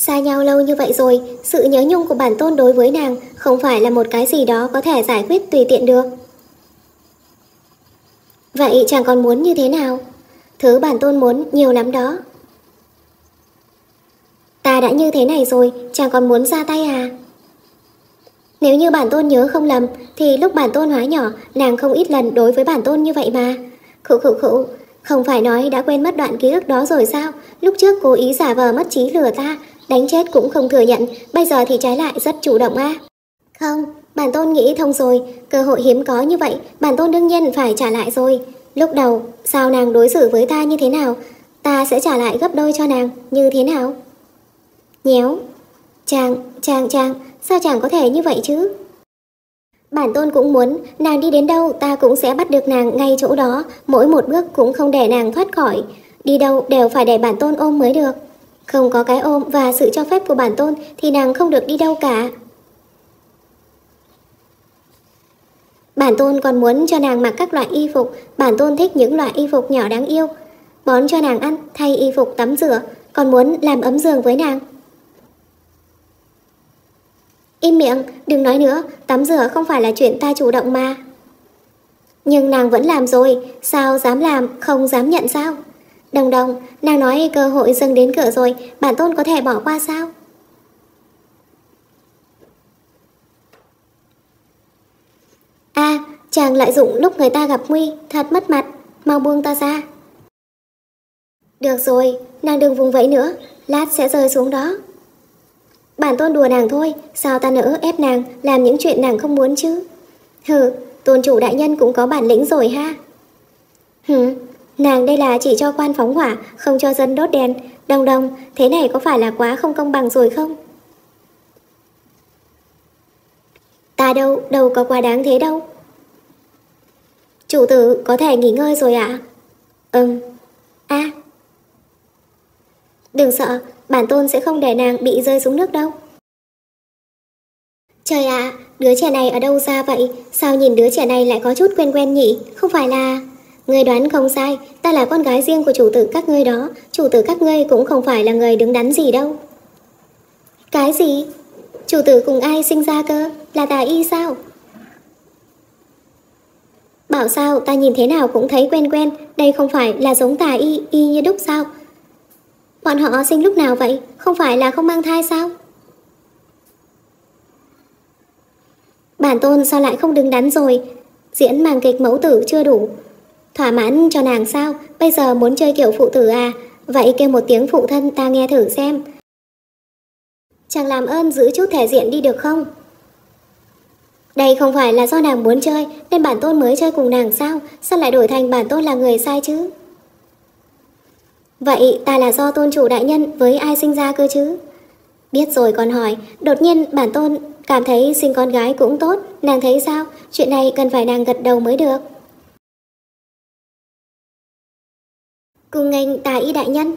Xa nhau lâu như vậy rồi, sự nhớ nhung của bản tôn đối với nàng không phải là một cái gì đó có thể giải quyết tùy tiện được. Vậy chàng còn muốn như thế nào? Thứ bản tôn muốn nhiều lắm đó. Ta đã như thế này rồi, chàng còn muốn ra tay à? Nếu như bản tôn nhớ không lầm, thì lúc bản tôn hóa nhỏ, nàng không ít lần đối với bản tôn như vậy mà. Khụ khụ khụ, không phải nói đã quên mất đoạn ký ức đó rồi sao? Lúc trước cố ý giả vờ mất trí lừa ta, đánh chết cũng không thừa nhận, bây giờ thì trái lại rất chủ động a. Không, bản tôn nghĩ thông rồi, cơ hội hiếm có như vậy, bản tôn đương nhiên phải trả lại rồi. Lúc đầu, sao nàng đối xử với ta như thế nào, ta sẽ trả lại gấp đôi cho nàng, như thế nào? Nhéo. Chàng, chàng, chàng, sao chàng có thể như vậy chứ? Bản tôn cũng muốn, nàng đi đến đâu ta cũng sẽ bắt được nàng ngay chỗ đó, mỗi một bước cũng không để nàng thoát khỏi. Đi đâu đều phải để bản tôn ôm mới được. Không có cái ôm và sự cho phép của bản tôn thì nàng không được đi đâu cả. Bản tôn còn muốn cho nàng mặc các loại y phục, bản tôn thích những loại y phục nhỏ đáng yêu. Bón cho nàng ăn, thay y phục tắm rửa, còn muốn làm ấm giường với nàng. Im miệng, đừng nói nữa, tắm rửa không phải là chuyện ta chủ động mà. Nhưng nàng vẫn làm rồi, sao dám làm, không dám nhận sao? Đồng đồng, nàng nói cơ hội dâng đến cửa rồi, bản tôn có thể bỏ qua sao? À, chàng lợi dụng lúc người ta gặp nguy, thật mất mặt, mau buông ta ra. Được rồi, nàng đừng vùng vẫy nữa, lát sẽ rơi xuống đó. Bản tôn đùa nàng thôi, sao ta nỡ ép nàng làm những chuyện nàng không muốn chứ? Hừ, tôn chủ đại nhân cũng có bản lĩnh rồi ha. Hừ, nàng đây là chỉ cho quan phóng hỏa, không cho dân đốt đèn. Đồng đồng, thế này có phải là quá không công bằng rồi không? Ta đâu, đâu có quá đáng thế đâu. Chủ tử có thể nghỉ ngơi rồi ạ? À? Ừm. a Đừng sợ, bản tôn sẽ không để nàng bị rơi xuống nước đâu. Trời ạ, đứa trẻ này ở đâu ra vậy? Sao nhìn đứa trẻ này lại có chút quen quen nhỉ? Không phải là... Người đoán không sai, ta là con gái riêng của chủ tử các ngươi đó. Chủ tử các ngươi cũng không phải là người đứng đắn gì đâu. Cái gì? Chủ tử cùng ai sinh ra cơ? Là tà y sao? Bảo sao ta nhìn thế nào cũng thấy quen quen, đây không phải là giống tà y, y như đúc sao? Bọn họ sinh lúc nào vậy? Không phải là không mang thai sao? Bản tôn sao lại không đứng đắn rồi? Diễn màn kịch mẫu tử chưa đủ. Thỏa mãn cho nàng sao? Bây giờ muốn chơi kiểu phụ tử à? Vậy kêu một tiếng phụ thân ta nghe thử xem. Chàng làm ơn giữ chút thể diện đi được không? Đây không phải là do nàng muốn chơi nên bản tôn mới chơi cùng nàng sao? Sao lại đổi thành bản tôn là người sai chứ? Vậy ta là do tôn chủ đại nhân với ai sinh ra cơ chứ? Biết rồi còn hỏi, đột nhiên bản tôn cảm thấy sinh con gái cũng tốt, nàng thấy sao? Chuyện này cần phải nàng gật đầu mới được. Cùng nghênh tà y đại nhân.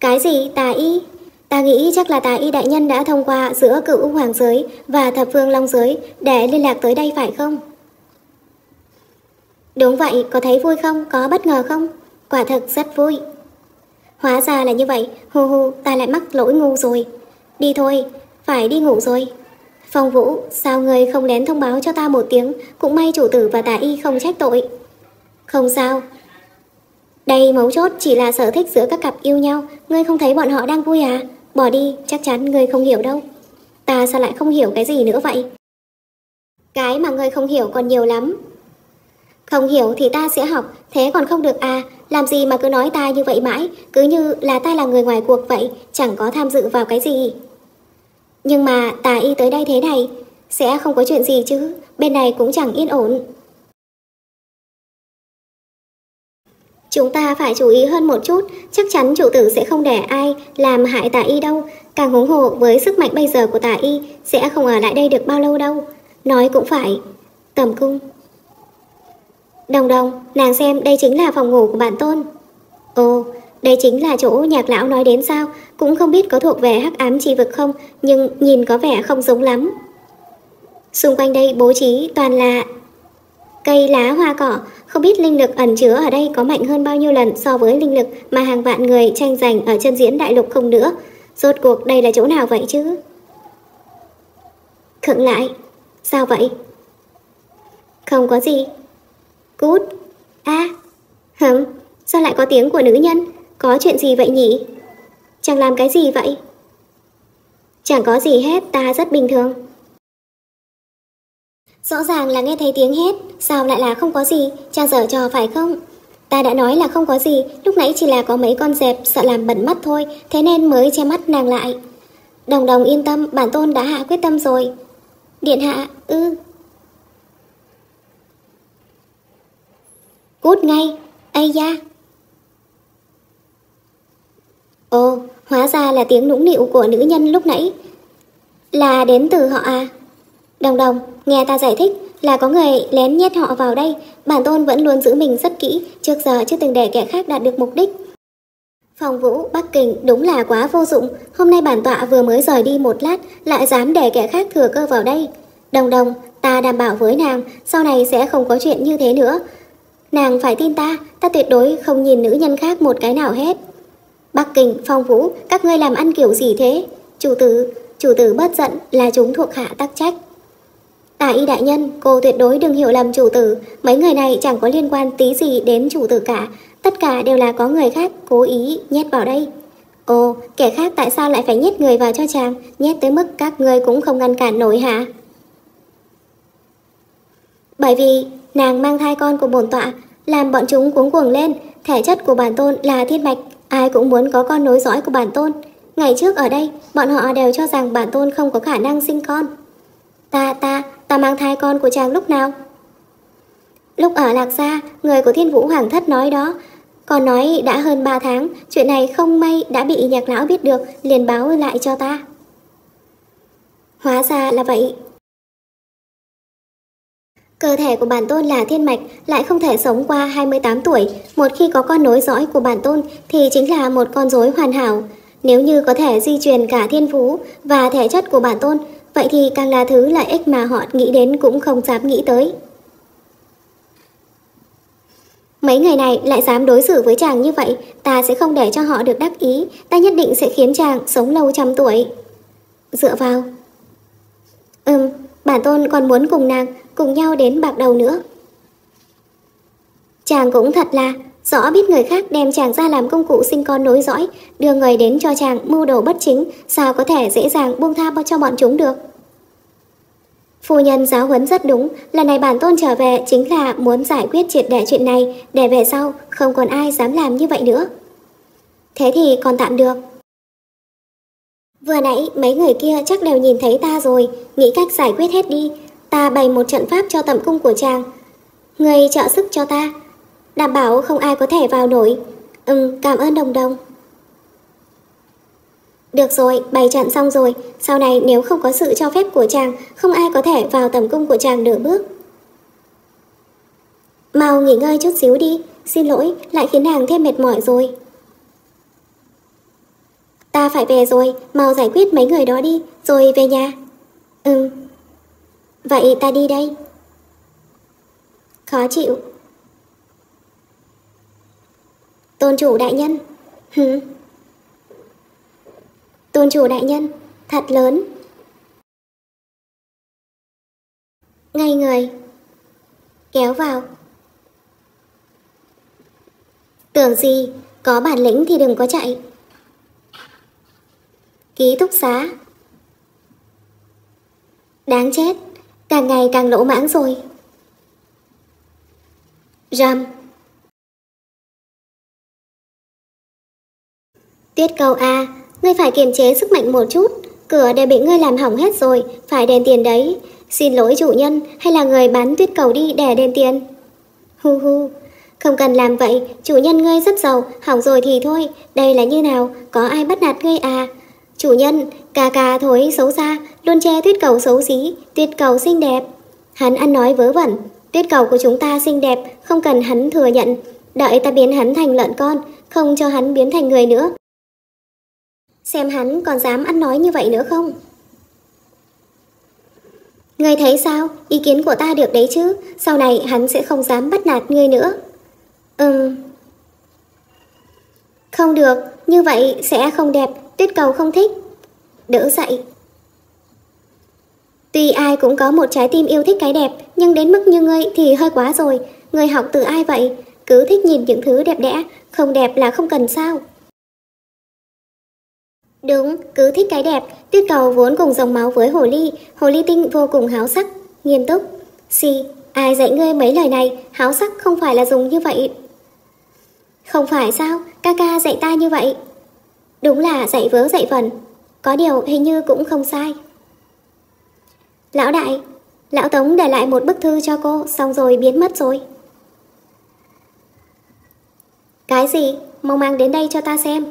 Cái gì tà y? Ta nghĩ chắc là tà y đại nhân đã thông qua giữa cựu hoàng giới và thập phương long giới để liên lạc tới đây phải không? Đúng vậy, có thấy vui không? Có bất ngờ không? Quả thật rất vui. Hóa ra là như vậy, hù hù, ta lại mắc lỗi ngu rồi. Đi thôi, phải đi ngủ rồi. Phong Vũ, sao người không lén thông báo cho ta một tiếng, cũng may chủ tử và tà y không trách tội. Không sao. Đây mấu chốt chỉ là sở thích giữa các cặp yêu nhau, ngươi không thấy bọn họ đang vui à? Bỏ đi, chắc chắn ngươi không hiểu đâu. Ta sao lại không hiểu cái gì nữa vậy? Cái mà ngươi không hiểu còn nhiều lắm. Không hiểu thì ta sẽ học, thế còn không được à, làm gì mà cứ nói ta như vậy mãi, cứ như là ta là người ngoài cuộc vậy, chẳng có tham dự vào cái gì. Nhưng mà ta y tới đây thế này, sẽ không có chuyện gì chứ, bên này cũng chẳng yên ổn. Chúng ta phải chú ý hơn một chút, chắc chắn chủ tử sẽ không để ai làm hại tà y đâu, càng húng hộ với sức mạnh bây giờ của tà y sẽ không ở lại đây được bao lâu đâu. Nói cũng phải. Tầm cung. Đồng đồng, nàng xem đây chính là phòng ngủ của bản tôn. Ồ, đây chính là chỗ nhạc lão nói đến sao, cũng không biết có thuộc về hắc ám chi vực không, nhưng nhìn có vẻ không giống lắm. Xung quanh đây bố trí toàn là cây lá hoa cỏ, không biết linh lực ẩn chứa ở đây có mạnh hơn bao nhiêu lần so với linh lực mà hàng vạn người tranh giành ở chân diễn đại lục không nữa. Rốt cuộc đây là chỗ nào vậy chứ? Khựng lại. Sao vậy? Không có gì. Cút. a à, hừm, sao lại có tiếng của nữ nhân? Có chuyện gì vậy nhỉ? Chẳng làm cái gì vậy? Chẳng có gì hết, ta rất bình thường. Rõ ràng là nghe thấy tiếng hét, sao lại là không có gì, chàng dở trò phải không? Ta đã nói là không có gì, lúc nãy chỉ là có mấy con dẹp sợ làm bẩn mắt thôi, thế nên mới che mắt nàng lại. Đồng đồng yên tâm, bản tôn đã hạ quyết tâm rồi. Điện hạ, ư. Cút ngay, ây da. Ồ, hóa ra là tiếng nũng nịu của nữ nhân lúc nãy. Là đến từ họ à? Đồng đồng, nghe ta giải thích là có người lén nhét họ vào đây, bản tôn vẫn luôn giữ mình rất kỹ, trước giờ chưa từng để kẻ khác đạt được mục đích. Phòng vũ Bắc Kinh đúng là quá vô dụng, hôm nay bản tọa vừa mới rời đi một lát, lại dám để kẻ khác thừa cơ vào đây. Đồng đồng, ta đảm bảo với nàng, sau này sẽ không có chuyện như thế nữa. Nàng phải tin ta, ta tuyệt đối không nhìn nữ nhân khác một cái nào hết. Bắc Kinh, Phong Vũ, các ngươi làm ăn kiểu gì thế? Chủ tử, chủ tử bất giận là chúng thuộc hạ tắc trách. Tả y đại nhân, cô tuyệt đối đừng hiểu lầm chủ tử, mấy người này chẳng có liên quan tí gì đến chủ tử cả, tất cả đều là có người khác cố ý nhét vào đây. Ồ, kẻ khác tại sao lại phải nhét người vào cho chàng, nhét tới mức các ngươi cũng không ngăn cản nổi hả? Bởi vì nàng mang thai con của bổn tọa, làm bọn chúng cuống cuồng lên, thể chất của bản tôn là thiên mạch, ai cũng muốn có con nối dõi của bản tôn. Ngày trước ở đây, bọn họ đều cho rằng bản tôn không có khả năng sinh con. Ta, ta, ta mang thai con của chàng lúc nào? Lúc ở Lạc Gia, người của Thiên Vũ Hoàng Thất nói đó, còn nói đã hơn 3 tháng, chuyện này không may đã bị nhạc lão biết được, liền báo lại cho ta. Hóa ra là vậy. Cơ thể của bản tôn là thiên mạch, lại không thể sống qua 28 tuổi. Một khi có con nối dõi của bản tôn thì chính là một con rối hoàn hảo. Nếu như có thể di truyền cả thiên phú và thể chất của bản tôn, vậy thì càng là thứ lợi ích mà họ nghĩ đến cũng không dám nghĩ tới. Mấy người này lại dám đối xử với chàng như vậy, ta sẽ không để cho họ được đắc ý, ta nhất định sẽ khiến chàng sống lâu trăm tuổi. Dựa vào. Ừm, bản tôn còn muốn cùng nàng, cùng nhau đến bạc đầu nữa. Chàng cũng thật là, rõ biết người khác đem chàng ra làm công cụ sinh con nối dõi, đưa người đến cho chàng mưu đồ bất chính, sao có thể dễ dàng buông tha cho bọn chúng được. Phu nhân giáo huấn rất đúng, lần này bản tôn trở về chính là muốn giải quyết triệt để chuyện này, để về sau không còn ai dám làm như vậy nữa. Thế thì còn tạm được. Vừa nãy mấy người kia chắc đều nhìn thấy ta rồi, nghĩ cách giải quyết hết đi. Ta bày một trận pháp cho tẩm cung của chàng. Người trợ sức cho ta, đảm bảo không ai có thể vào nổi. Ừ, cảm ơn đồng đồng. Được rồi, bày trận xong rồi, sau này nếu không có sự cho phép của chàng, không ai có thể vào tầm cung của chàng nửa bước. Mau nghỉ ngơi chút xíu đi, xin lỗi, lại khiến nàng thêm mệt mỏi rồi. Ta phải về rồi, mau giải quyết mấy người đó đi, rồi về nhà. Ừ. Vậy ta đi đây. Khó chịu. Tôn chủ đại nhân. Hừ. Tôn chủ đại nhân, thật lớn. Ngay người. Kéo vào. Tưởng gì, có bản lĩnh thì đừng có chạy. Ký túc xá. Đáng chết, càng ngày càng lỗ mãng rồi. Rầm. Tuyết cầu a ngươi phải kiềm chế sức mạnh một chút, cửa đều bị ngươi làm hỏng hết rồi, phải đền tiền đấy. Xin lỗi chủ nhân, hay là người bán tuyết cầu đi để đền tiền? Hu hu, không cần làm vậy, chủ nhân ngươi rất giàu, hỏng rồi thì thôi, đây là như nào, có ai bắt nạt ngươi à? Chủ nhân, cà cà thối xấu xa, luôn che tuyết cầu xấu xí, tuyết cầu xinh đẹp. Hắn ăn nói vớ vẩn, tuyết cầu của chúng ta xinh đẹp, không cần hắn thừa nhận. Đợi ta biến hắn thành lợn con, không cho hắn biến thành người nữa. Xem hắn còn dám ăn nói như vậy nữa không? Ngươi thấy sao? Ý kiến của ta được đấy chứ, sau này hắn sẽ không dám bắt nạt ngươi nữa. Ừm. Không được, như vậy sẽ không đẹp, tuyết cầu không thích. Đỡ dậy. Tuy ai cũng có một trái tim yêu thích cái đẹp, nhưng đến mức như ngươi thì hơi quá rồi. Ngươi học từ ai vậy? Cứ thích nhìn những thứ đẹp đẽ, không đẹp là không cần sao. Đúng, cứ thích cái đẹp, tuyết cầu vốn cùng dòng máu với hồ ly, hồ ly tinh vô cùng háo sắc, nghiêm túc. Si, ai dạy ngươi mấy lời này, háo sắc không phải là dùng như vậy. Không phải sao, ca ca dạy ta như vậy. Đúng là dạy vớ dạy vẩn, có điều hình như cũng không sai. Lão đại, lão Tống để lại một bức thư cho cô, xong rồi biến mất rồi. Cái gì? Mau mang đến đây cho ta xem.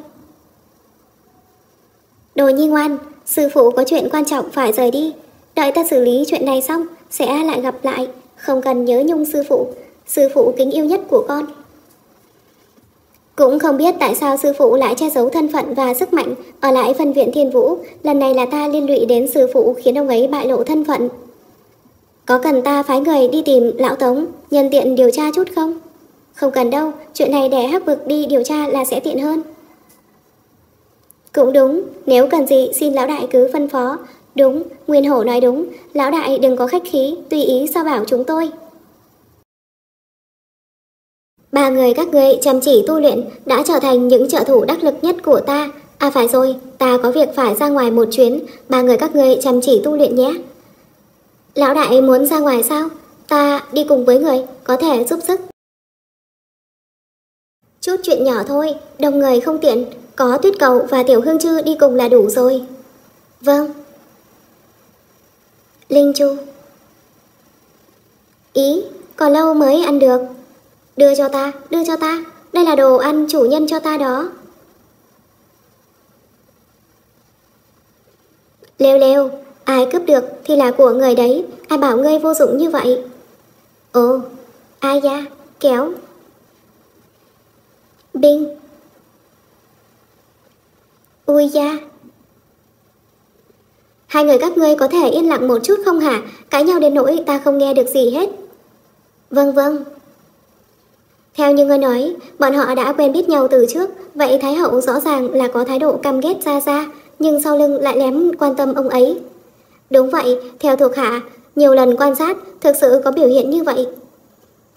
Đồ nhi ngoan, sư phụ có chuyện quan trọng phải rời đi. Đợi ta xử lý chuyện này xong, sẽ lại gặp lại. Không cần nhớ nhung sư phụ, sư phụ kính yêu nhất của con. Cũng không biết tại sao sư phụ lại che giấu thân phận và sức mạnh ở lại phân viện thiên vũ. Lần này là ta liên lụy đến sư phụ khiến ông ấy bại lộ thân phận. Có cần ta phái người đi tìm lão tống, nhân tiện điều tra chút không? Không cần đâu, chuyện này để hắc vực đi điều tra là sẽ tiện hơn. Cũng đúng, nếu cần gì xin lão đại cứ phân phó. Đúng, Nguyên Hổ nói đúng, lão đại đừng có khách khí, tùy ý sao bảo chúng tôi. Ba người các ngươi chăm chỉ tu luyện đã trở thành những trợ thủ đắc lực nhất của ta. À phải rồi, ta có việc phải ra ngoài một chuyến, ba người các ngươi chăm chỉ tu luyện nhé. Lão đại muốn ra ngoài sao? Ta đi cùng với người, có thể giúp sức. Chút chuyện nhỏ thôi, đông người không tiện, có tuyết cầu và tiểu hương chư đi cùng là đủ rồi. Vâng. Linh Chu Ý, còn lâu mới ăn được. Đưa cho ta, đưa cho ta, đây là đồ ăn chủ nhân cho ta đó. Lêu lêu, ai cướp được thì là của người đấy, ai bảo ngươi vô dụng như vậy. Ồ, ai da, kéo. Binh. Ui da. Hai người các ngươi có thể yên lặng một chút không hả? Cãi nhau đến nỗi ta không nghe được gì hết. Vâng vâng, theo như ngươi nói, bọn họ đã quen biết nhau từ trước, vậy Thái Hậu rõ ràng là có thái độ căm ghét Gia Gia, nhưng sau lưng lại lém quan tâm ông ấy. Đúng vậy, theo thuộc hạ, nhiều lần quan sát, thực sự có biểu hiện như vậy.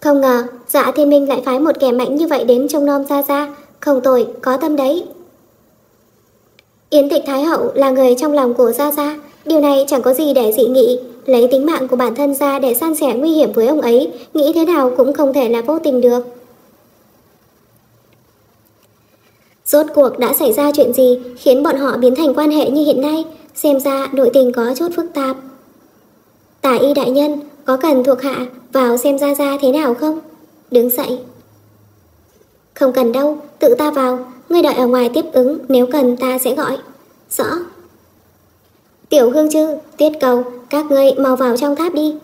Không ngờ, dạ thiên minh lại phái một kẻ mạnh như vậy đến trông nom Gia Gia, không tội, có tâm đấy. Yến tịch Thái Hậu là người trong lòng của Gia Gia, điều này chẳng có gì để dị nghị, lấy tính mạng của bản thân ra để san sẻ nguy hiểm với ông ấy, nghĩ thế nào cũng không thể là vô tình được. Rốt cuộc đã xảy ra chuyện gì khiến bọn họ biến thành quan hệ như hiện nay, xem ra nội tình có chút phức tạp. Tả y đại nhân, có cần thuộc hạ vào xem ra ra thế nào không? Đứng dậy. Không cần đâu, tự ta vào, ngươi đợi ở ngoài tiếp ứng, nếu cần ta sẽ gọi. Rõ. Tiểu hương Trư, tiết cầu, các ngươi mau vào trong tháp đi.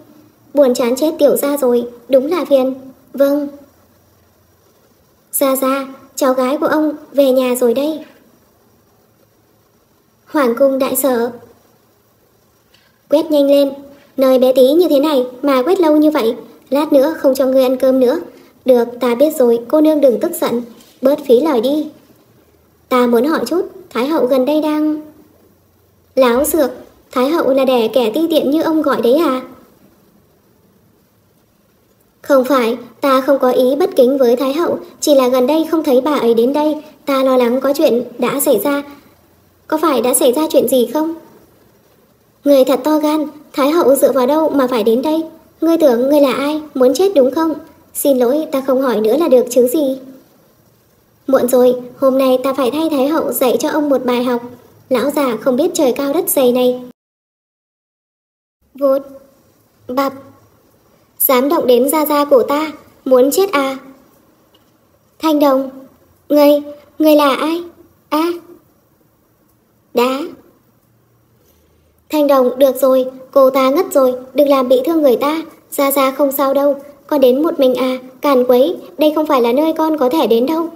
Buồn chán chết tiểu ra rồi, đúng là phiền. Vâng. Ra ra, cháu gái của ông về nhà rồi đây. Hoàng cung đại sở. Quét nhanh lên, nơi bé tí như thế này mà quét lâu như vậy, lát nữa không cho ngươi ăn cơm nữa. Được, ta biết rồi, cô nương đừng tức giận, bớt phí lời đi. Ta muốn hỏi chút, Thái hậu gần đây đang... Láo dược, Thái hậu là đẻ kẻ ti tiện như ông gọi đấy à? Không phải, ta không có ý bất kính với Thái Hậu, chỉ là gần đây không thấy bà ấy đến đây, ta lo lắng có chuyện đã xảy ra. Có phải đã xảy ra chuyện gì không? Người thật to gan, Thái Hậu dựa vào đâu mà phải đến đây? Ngươi tưởng ngươi là ai, muốn chết đúng không? Xin lỗi, ta không hỏi nữa là được chứ gì. Muộn rồi, hôm nay ta phải thay Thái Hậu dạy cho ông một bài học. Lão già không biết trời cao đất dày này. Vụt, bập, dám động đến da da của ta, muốn chết à? Thanh Đồng, ngươi, ngươi là ai? a Đá. Thanh Đồng, được rồi, cô ta ngất rồi, đừng làm bị thương người ta, Gia Gia không sao đâu, con đến một mình à, càn quấy, đây không phải là nơi con có thể đến đâu.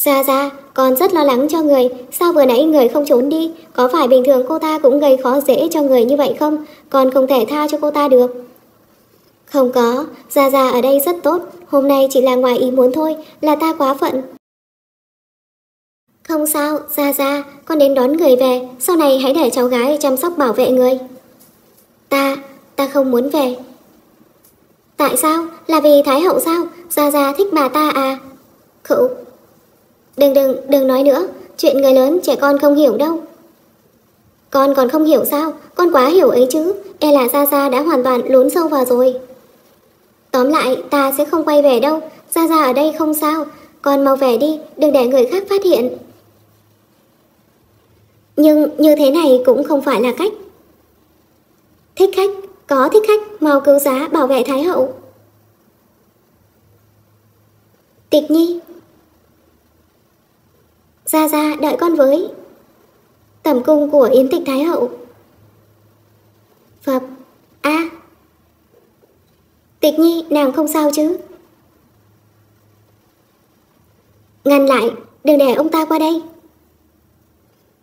Gia Gia, con rất lo lắng cho người, sao vừa nãy người không trốn đi, có phải bình thường cô ta cũng gây khó dễ cho người như vậy không, con không thể tha cho cô ta được. Không có, Gia Gia ở đây rất tốt, hôm nay chỉ là ngoài ý muốn thôi, là ta quá phận. Không sao, Gia Gia, con đến đón người về, sau này hãy để cháu gái chăm sóc bảo vệ người. Ta, ta không muốn về. Tại sao? Là vì Thái Hậu sao? Gia Gia thích bà ta à? Khẩu. Đừng đừng, đừng nói nữa, chuyện người lớn trẻ con không hiểu đâu. Con còn không hiểu sao? Con quá hiểu ấy chứ, e là Gia Gia đã hoàn toàn lún sâu vào rồi. Tóm lại, ta sẽ không quay về đâu, Gia Gia ở đây không sao, con mau về đi, đừng để người khác phát hiện. Nhưng như thế này cũng không phải là cách. Thích khách, có thích khách, mau cứu giá bảo vệ Thái Hậu. Tịch Nhi ra ra đợi con với. Tẩm cung của Yến Tịch Thái Hậu. Phập. A. Tịch Nhi nàng không sao chứ? Ngăn lại Đừng để ông ta qua đây.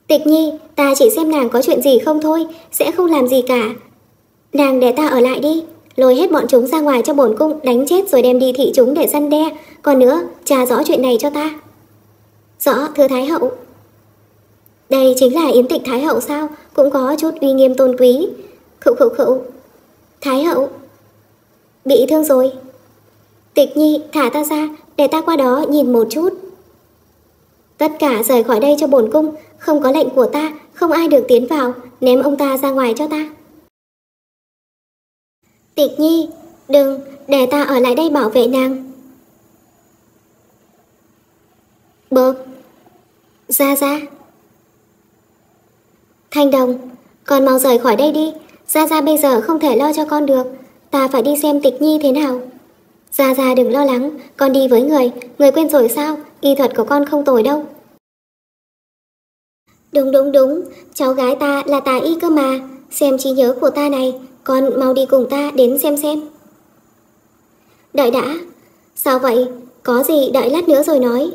Tịch Nhi Ta chỉ xem nàng có chuyện gì không thôi Sẽ không làm gì cả. Nàng để ta ở lại đi, lôi hết bọn chúng ra ngoài cho bổn cung đánh chết rồi đem đi thị chúng để săn đe. Còn nữa, trà rõ chuyện này cho ta. Rõ, thưa Thái Hậu. Đây chính là yến tịch Thái Hậu sao? Cũng có chút uy nghiêm tôn quý. Khẩu khẩu khẩu. Thái Hậu. Bị thương rồi. Tịch Nhi, thả ta ra, để ta qua đó nhìn một chút. Tất cả rời khỏi đây cho bổn cung, không có lệnh của ta, không ai được tiến vào, ném ông ta ra ngoài cho ta. Tịch Nhi, đừng, để ta ở lại đây bảo vệ nàng. Bộp, ra ra. Thanh Đồng, con mau rời khỏi đây đi, Gia Gia bây giờ không thể lo cho con được, ta phải đi xem Tịch Nhi thế nào. Gia Gia đừng lo lắng, con đi với người, người quên rồi sao, y thuật của con không tồi đâu. Đúng đúng đúng, cháu gái ta là tà y cơ mà, xem trí nhớ của ta này, con mau đi cùng ta đến xem xem. Đợi đã. Sao vậy? Có gì đợi lát nữa rồi nói.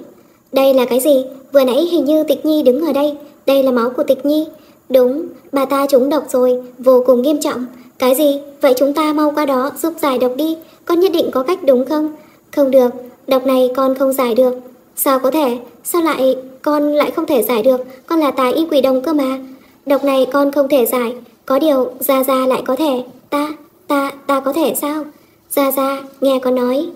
Đây là cái gì? Vừa nãy hình như Tịch Nhi đứng ở đây. Đây là máu của Tịch Nhi. Đúng, bà ta trúng độc rồi, vô cùng nghiêm trọng. Cái gì? Vậy chúng ta mau qua đó giúp giải độc đi. Con nhất định có cách đúng không? Không được, độc này con không giải được. Sao có thể? Sao lại con lại không thể giải được? Con là tài y quỷ đồng cơ mà. Độc này con không thể giải. Có điều Gia Gia lại có thể Ta, ta, ta có thể sao Gia Gia, nghe con nói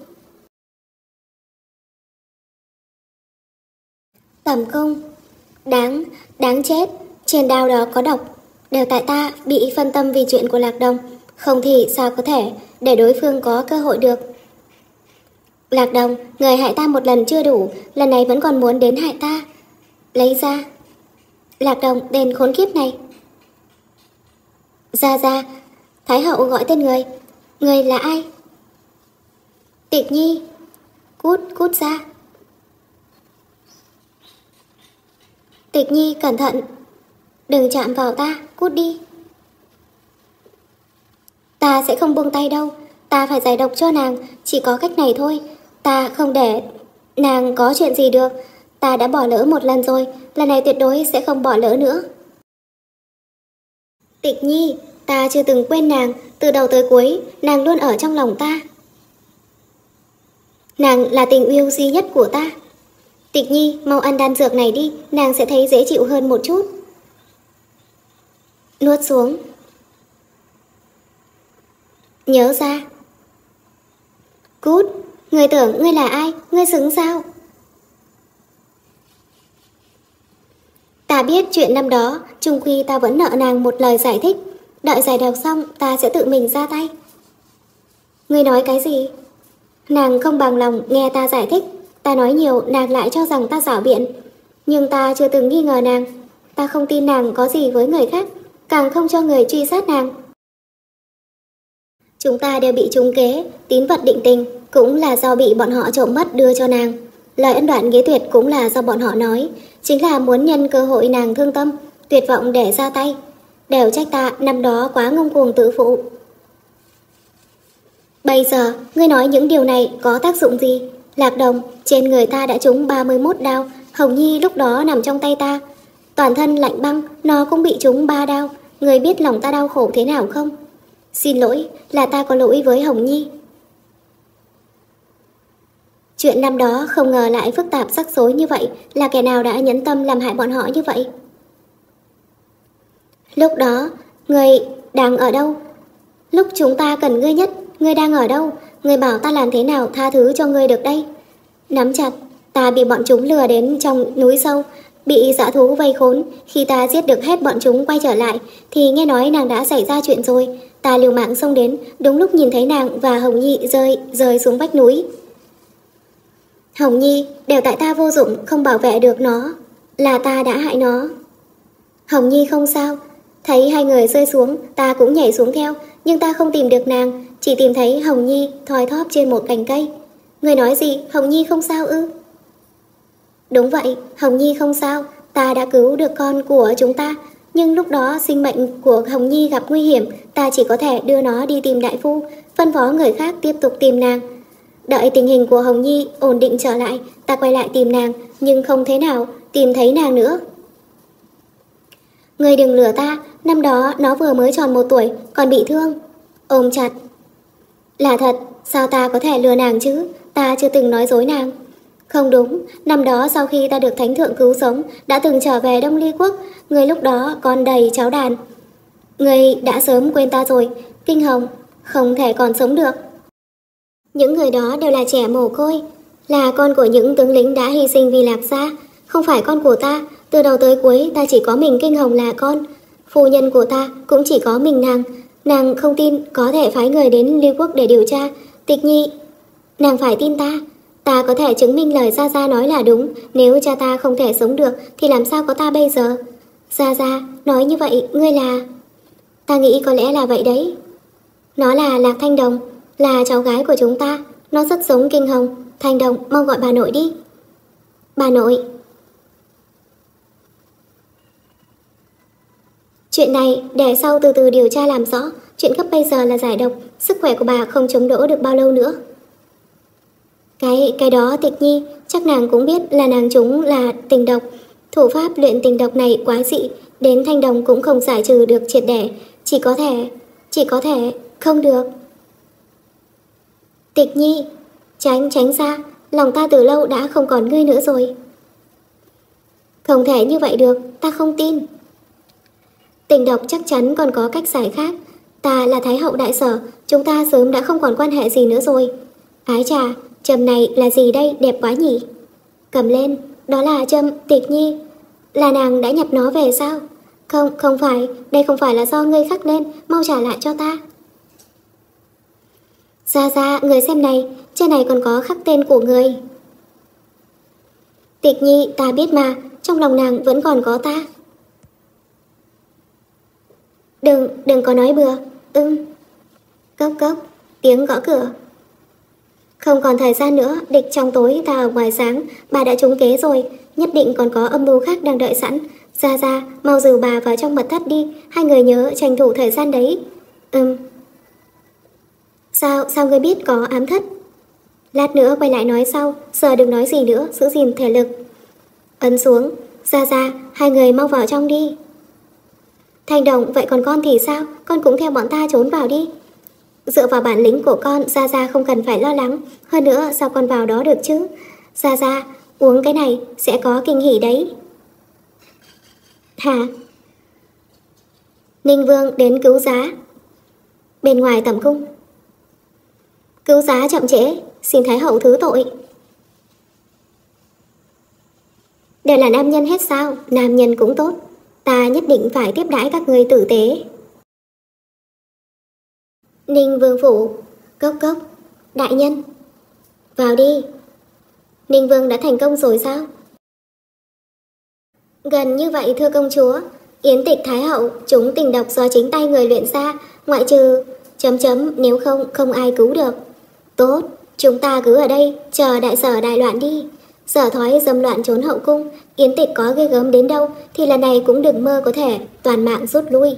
tầm công Đáng, đáng chết Trên đao đó có độc Đều tại ta bị phân tâm vì chuyện của Lạc Đồng Không thì sao có thể Để đối phương có cơ hội được Lạc Đồng, người hại ta một lần chưa đủ Lần này vẫn còn muốn đến hại ta Lấy ra Lạc Đồng, đền khốn kiếp này ra ra, Thái hậu gọi tên người. Người là ai? Tịch nhi. Cút, cút ra. Tịch nhi cẩn thận. Đừng chạm vào ta, cút đi. Ta sẽ không buông tay đâu. Ta phải giải độc cho nàng, chỉ có cách này thôi. Ta không để nàng có chuyện gì được. Ta đã bỏ lỡ một lần rồi, lần này tuyệt đối sẽ không bỏ lỡ nữa. Tịch Nhi, ta chưa từng quên nàng, từ đầu tới cuối, nàng luôn ở trong lòng ta. Nàng là tình yêu duy nhất của ta. Tịch Nhi, mau ăn đan dược này đi, nàng sẽ thấy dễ chịu hơn một chút. Nuốt xuống. Nhớ ra. Cút, người tưởng ngươi là ai, ngươi xứng sao? Ta biết chuyện năm đó, Trung Quy ta vẫn nợ nàng một lời giải thích. Đợi giải đọc xong, ta sẽ tự mình ra tay. Ngươi nói cái gì? Nàng không bằng lòng nghe ta giải thích. Ta nói nhiều, nàng lại cho rằng ta xảo biện. Nhưng ta chưa từng nghi ngờ nàng. Ta không tin nàng có gì với người khác, càng không cho người truy sát nàng. Chúng ta đều bị trúng kế, tín vật định tình, cũng là do bị bọn họ trộm mất đưa cho nàng. Lời ân đoạn ghế tuyệt cũng là do bọn họ nói, chính là muốn nhân cơ hội nàng thương tâm, tuyệt vọng để ra tay. Đều trách ta năm đó quá ngông cuồng tự phụ. Bây giờ, ngươi nói những điều này có tác dụng gì? Lạc đồng, trên người ta đã trúng 31 đao, Hồng Nhi lúc đó nằm trong tay ta. Toàn thân lạnh băng, nó cũng bị trúng ba đao. Người biết lòng ta đau khổ thế nào không? Xin lỗi, là ta có lỗi với Hồng Nhi. Chuyện năm đó không ngờ lại phức tạp rắc rối như vậy, là kẻ nào đã nhẫn tâm làm hại bọn họ như vậy? Lúc đó, người đang ở đâu? Lúc chúng ta cần ngươi nhất, ngươi đang ở đâu? Ngươi bảo ta làm thế nào tha thứ cho ngươi được đây? Nắm chặt, ta bị bọn chúng lừa đến trong núi sâu, bị dã thú vây khốn. Khi ta giết được hết bọn chúng quay trở lại, thì nghe nói nàng đã xảy ra chuyện rồi. Ta liều mạng xông đến, đúng lúc nhìn thấy nàng và Hồng Nhi rơi, rơi xuống vách núi. Hồng Nhi, đều tại ta vô dụng, không bảo vệ được nó. Là ta đã hại nó. Hồng Nhi không sao. Thấy hai người rơi xuống, ta cũng nhảy xuống theo, nhưng ta không tìm được nàng, chỉ tìm thấy Hồng Nhi thoi thóp trên một cành cây. Người nói gì, Hồng Nhi không sao ư? Đúng vậy, Hồng Nhi không sao, ta đã cứu được con của chúng ta, nhưng lúc đó sinh mệnh của Hồng Nhi gặp nguy hiểm, ta chỉ có thể đưa nó đi tìm đại phu, phân phó người khác tiếp tục tìm nàng. Đợi tình hình của Hồng Nhi ổn định trở lại, ta quay lại tìm nàng, nhưng không thế nào tìm thấy nàng nữa. Người đừng lừa ta, năm đó nó vừa mới tròn một tuổi, còn bị thương. Ôm chặt. Là thật, sao ta có thể lừa nàng chứ, ta chưa từng nói dối nàng. Không đúng, năm đó sau khi ta được thánh thượng cứu sống, đã từng trở về Đông Ly Quốc, người lúc đó còn đầy cháu đàn. Người đã sớm quên ta rồi, Kinh Hồng, không thể còn sống được. Những người đó đều là trẻ mồ côi, là con của những tướng lính đã hy sinh vì lạc gia, không phải con của ta, từ đầu tới cuối ta chỉ có mình Kinh Hồng là con. Phu nhân của ta cũng chỉ có mình nàng, nàng không tin có thể phái người đến Lưu Quốc để điều tra, tịch nhi. Nàng phải tin ta, ta có thể chứng minh lời Gia Gia nói là đúng, nếu cha ta không thể sống được thì làm sao có ta bây giờ? Gia Gia, nói như vậy, ngươi là... Ta nghĩ có lẽ là vậy đấy. Nó là Lạc Thanh Đồng, là cháu gái của chúng ta, nó rất giống Kinh Hồng. Thanh Đồng, mau gọi bà nội đi. Bà nội. Chuyện này để sau từ từ điều tra làm rõ, chuyện cấp bây giờ là giải độc, sức khỏe của bà không chống đỡ được bao lâu nữa. Cái cái đó Tịch Nhi, chắc nàng cũng biết là nàng chúng là tình độc. Thủ pháp luyện tình độc này quá dị, đến thanh đồng cũng không giải trừ được triệt để, chỉ có thể, chỉ có thể, không được. Tịch Nhi, tránh tránh ra, lòng ta từ lâu đã không còn ngươi nữa rồi. Không thể như vậy được, ta không tin. Tình độc chắc chắn còn có cách giải khác. Ta là Thái hậu đại sở, chúng ta sớm đã không còn quan hệ gì nữa rồi. Ái trà, châm này là gì đây, đẹp quá nhỉ? Cầm lên, đó là châm tịch nhi. Là nàng đã nhập nó về sao? Không, không phải, đây không phải là do ngươi khắc lên, mau trả lại cho ta. Ra ra, người xem này, trên này còn có khắc tên của người. Tịch nhi, ta biết mà, trong lòng nàng vẫn còn có ta. Đừng, đừng có nói bừa. Ưng. Cốc cốc, tiếng gõ cửa. Không còn thời gian nữa, địch trong tối ta ở ngoài sáng, bà đã trúng kế rồi, nhất định còn có âm mưu khác đang đợi sẵn. Ra ra, mau dìu bà vào trong mật thất đi, hai người nhớ tranh thủ thời gian đấy. Ừm. Sao, sao ngươi biết có ám thất? Lát nữa quay lại nói sau, giờ đừng nói gì nữa, giữ gìn thể lực. Ấn xuống, ra ra, hai người mau vào trong đi. Thành đồng, vậy còn con thì sao? Con cũng theo bọn ta trốn vào đi. Dựa vào bản lĩnh của con, Gia Gia không cần phải lo lắng. Hơn nữa, sao con vào đó được chứ? Gia Gia, uống cái này sẽ có kinh hỉ đấy. Hả? Ninh Vương đến cứu giá. Bên ngoài tầm cung. Cứu giá chậm trễ, xin Thái Hậu thứ tội. Đều là nam nhân hết sao, nam nhân cũng tốt. Ta nhất định phải tiếp đãi các người tử tế. Ninh Vương Phủ, Cốc Cốc, Đại Nhân, vào đi. Ninh Vương đã thành công rồi sao? Gần như vậy thưa công chúa, Yến tịch Thái Hậu chúng tình độc do chính tay người luyện ra, ngoại trừ chấm chấm nếu không không ai cứu được. Tốt, chúng ta cứ ở đây chờ đại sở đại loạn đi. Sở thói dâm loạn trốn hậu cung, Yến tịch có ghê gớm đến đâu thì lần này cũng đừng mơ có thể toàn mạng rút lui.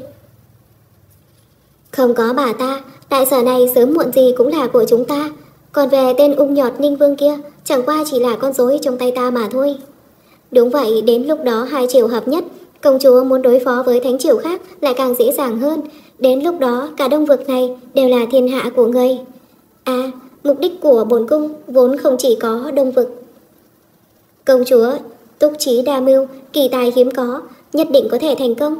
Không có bà ta, đại sở này sớm muộn gì cũng là của chúng ta. Còn về tên ung nhọt ninh vương kia, chẳng qua chỉ là con rối trong tay ta mà thôi. Đúng vậy, đến lúc đó hai triều hợp nhất, công chúa muốn đối phó với thánh triều khác lại càng dễ dàng hơn. Đến lúc đó, cả đông vực này đều là thiên hạ của người. À, mục đích của bổn cung vốn không chỉ có đông vực. Công chúa, túc trí đa mưu, kỳ tài hiếm có, nhất định có thể thành công.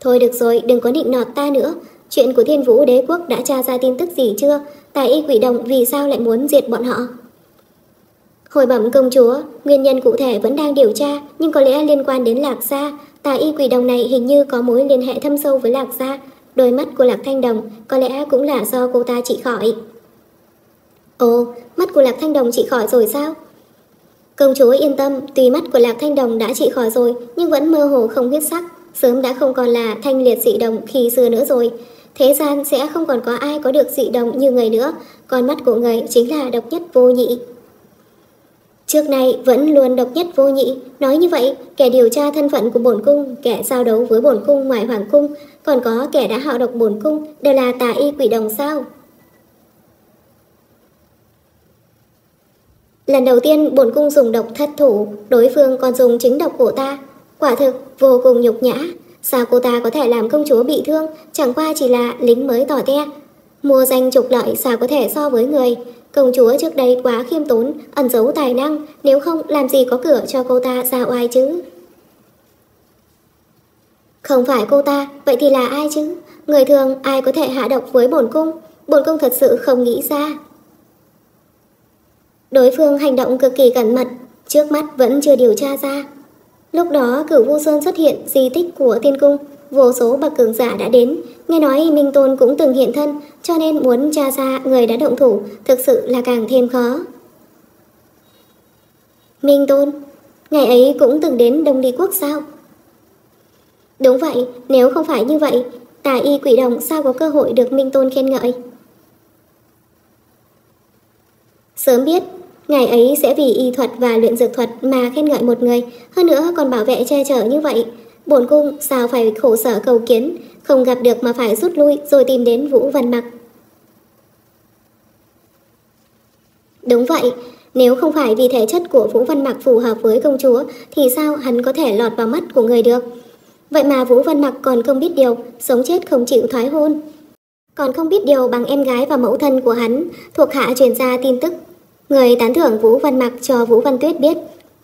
Thôi được rồi, đừng có định nọt ta nữa. Chuyện của thiên vũ đế quốc đã tra ra tin tức gì chưa? Tài y quỷ đồng vì sao lại muốn diệt bọn họ? Hồi bẩm công chúa, nguyên nhân cụ thể vẫn đang điều tra, nhưng có lẽ liên quan đến Lạc Gia. Tà y quỷ đồng này hình như có mối liên hệ thâm sâu với Lạc Gia. Đôi mắt của Lạc Thanh Đồng có lẽ cũng là do cô ta trị khỏi. Ồ, mắt của Lạc Thanh Đồng trị khỏi rồi sao? Công chúa yên tâm, tuy mắt của Lạc Thanh Đồng đã trị khỏi rồi, nhưng vẫn mơ hồ không huyết sắc, sớm đã không còn là thanh liệt dị đồng khi xưa nữa rồi. Thế gian sẽ không còn có ai có được dị đồng như người nữa, con mắt của người chính là độc nhất vô nhị. Trước nay vẫn luôn độc nhất vô nhị, nói như vậy, kẻ điều tra thân phận của bổn cung, kẻ giao đấu với bổn cung ngoài hoàng cung, còn có kẻ đã hạo độc bổn cung, đều là tà y quỷ đồng sao? Lần đầu tiên bổn cung dùng độc thất thủ, đối phương còn dùng chính độc của ta. Quả thực vô cùng nhục nhã. Sao cô ta có thể làm công chúa bị thương, chẳng qua chỉ là lính mới tỏ te. Mua danh trục lợi sao có thể so với người. Công chúa trước đây quá khiêm tốn, ẩn giấu tài năng, nếu không làm gì có cửa cho cô ta ra oai chứ. Không phải cô ta, vậy thì là ai chứ? Người thường ai có thể hạ độc với bổn cung? Bổn cung thật sự không nghĩ ra. Đối phương hành động cực kỳ cẩn mật, trước mắt vẫn chưa điều tra ra. Lúc đó cửu Vu Sơn xuất hiện di tích của tiên cung, vô số bậc cường giả đã đến, nghe nói Minh Tôn cũng từng hiện thân, cho nên muốn tra ra người đã động thủ thực sự là càng thêm khó. Minh Tôn, ngày ấy cũng từng đến Đông Ly Quốc sao? Đúng vậy, nếu không phải như vậy, tà y quỷ đồng sao có cơ hội được Minh Tôn khen ngợi? Sớm biết, ngày ấy sẽ vì y thuật và luyện dược thuật mà khen ngợi một người, hơn nữa còn bảo vệ che chở như vậy. Bổn cung sao phải khổ sở cầu kiến, không gặp được mà phải rút lui rồi tìm đến Vũ Văn Mặc. Đúng vậy, nếu không phải vì thể chất của Vũ Văn Mặc phù hợp với công chúa thì sao hắn có thể lọt vào mắt của người được? Vậy mà Vũ Văn Mặc còn không biết điều, sống chết không chịu thoái hôn. Còn không biết điều bằng em gái và mẫu thân của hắn, thuộc hạ truyền ra tin tức. Người tán thưởng Vũ Văn Mặc cho Vũ Văn Tuyết biết,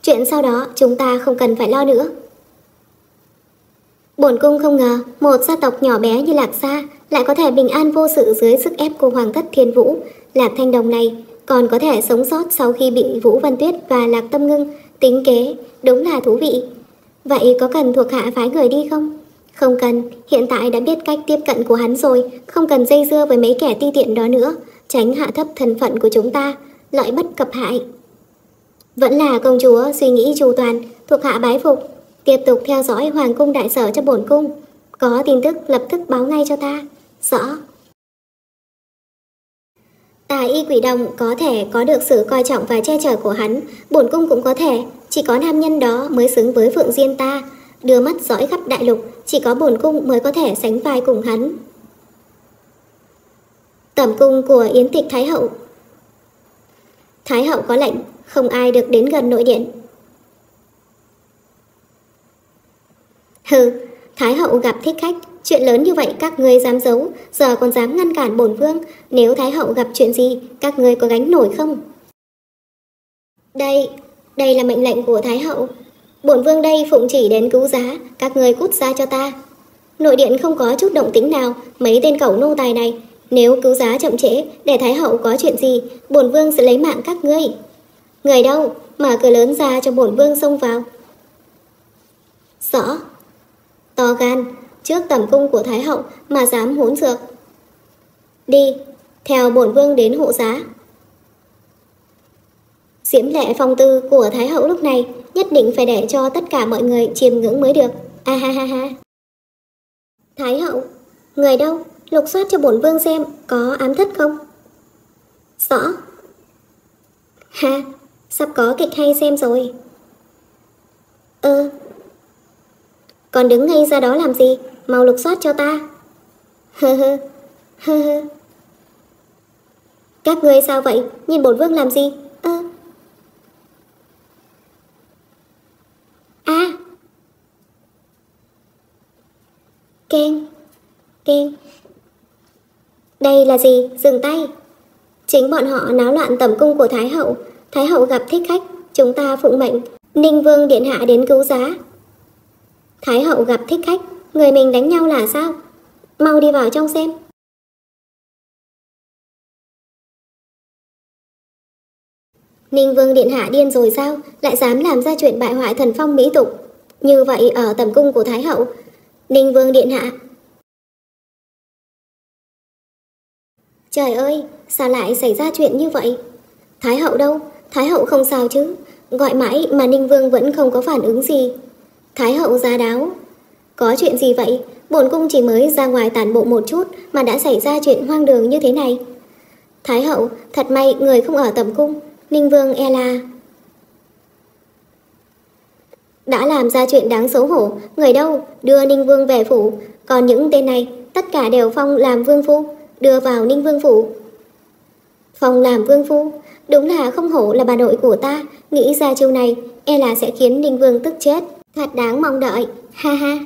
chuyện sau đó chúng ta không cần phải lo nữa. Bổn cung không ngờ một gia tộc nhỏ bé như Lạc Sa lại có thể bình an vô sự dưới sức ép của Hoàng thất Thiên Vũ. Lạc Thanh Đồng này còn có thể sống sót sau khi bị Vũ Văn Tuyết và Lạc Tâm Ngưng tính kế, đúng là thú vị. Vậy có cần thuộc hạ phái người đi không? Không cần, hiện tại đã biết cách tiếp cận của hắn rồi, không cần dây dưa với mấy kẻ ti tiện đó nữa, tránh hạ thấp thân phận của chúng ta, lợi bất cập hại. Vẫn là công chúa suy nghĩ chu toàn, thuộc hạ bái phục, tiếp tục theo dõi hoàng cung đại sở cho bổn cung. Có tin tức lập tức báo ngay cho ta. Rõ. Tà y quỷ đồng có thể có được sự coi trọng và che chở của hắn, bổn cung cũng có thể, chỉ có nam nhân đó mới xứng với Phượng Diên ta, đưa mắt dõi khắp đại lục, chỉ có bổn cung mới có thể sánh vai cùng hắn. Tẩm cung của Yến Tịch Thái Hậu Thái Hậu có lệnh, không ai được đến gần nội điện. Hừ, Thái Hậu gặp thích khách, chuyện lớn như vậy các ngươi dám giấu, giờ còn dám ngăn cản bổn vương, nếu Thái Hậu gặp chuyện gì, các ngươi có gánh nổi không? Đây, đây là mệnh lệnh của Thái Hậu. Bổn vương đây phụng chỉ đến cứu giá, các ngươi cút ra cho ta. Nội điện không có chút động tĩnh nào, mấy tên cẩu nô tài này, nếu cứu giá chậm trễ, để Thái Hậu có chuyện gì, bổn vương sẽ lấy mạng các ngươi. Người đâu, mở cửa lớn ra cho bổn vương xông vào. Rõ. To gan, trước tầm cung của Thái Hậu mà dám hỗn dược. Đi, theo bổn vương đến hộ giá. Diễm lệ phong tư của Thái hậu lúc này nhất định phải để cho tất cả mọi người chiêm ngưỡng mới được. A ha ha ha. Thái hậu, người đâu? Lục soát cho bổn vương xem có ám thất không? Rõ. Ha, sắp có kịch hay xem rồi. Ơ. Còn đứng ngay ra đó làm gì? Mau lục soát cho ta. Hơ hơ. Hơ hơ. Các ngươi sao vậy? Nhìn bổn vương làm gì? Ơ. A. Ken. Ken. Đây là gì? Dừng tay. Chính bọn họ náo loạn tẩm cung của Thái Hậu. Thái Hậu gặp thích khách, chúng ta phụng mệnh. Ninh Vương Điện Hạ đến cứu giá. Thái Hậu gặp thích khách, người mình đánh nhau là sao? Mau đi vào trong xem. Ninh Vương Điện Hạ điên rồi sao? Lại dám làm ra chuyện bại hoại thần phong mỹ tục. Như vậy ở tầm cung của Thái Hậu. Ninh Vương Điện Hạ. Trời ơi, sao lại xảy ra chuyện như vậy? Thái Hậu đâu? Thái Hậu không sao chứ? Gọi mãi mà Ninh Vương vẫn không có phản ứng gì. Thái Hậu ra đáo. Có chuyện gì vậy? Bổn cung chỉ mới ra ngoài tản bộ một chút mà đã xảy ra chuyện hoang đường như thế này. Thái Hậu, thật may người không ở tầm cung. Ninh Vương e là... Đã làm ra chuyện đáng xấu hổ, người đâu đưa Ninh Vương về phủ, còn những tên này tất cả đều phong làm vương phu, đưa vào Ninh Vương phủ. phòng làm vương phu, đúng là không hổ là bà nội của ta, nghĩ ra chiêu này, e là sẽ khiến Ninh Vương tức chết, thật đáng mong đợi, ha ha.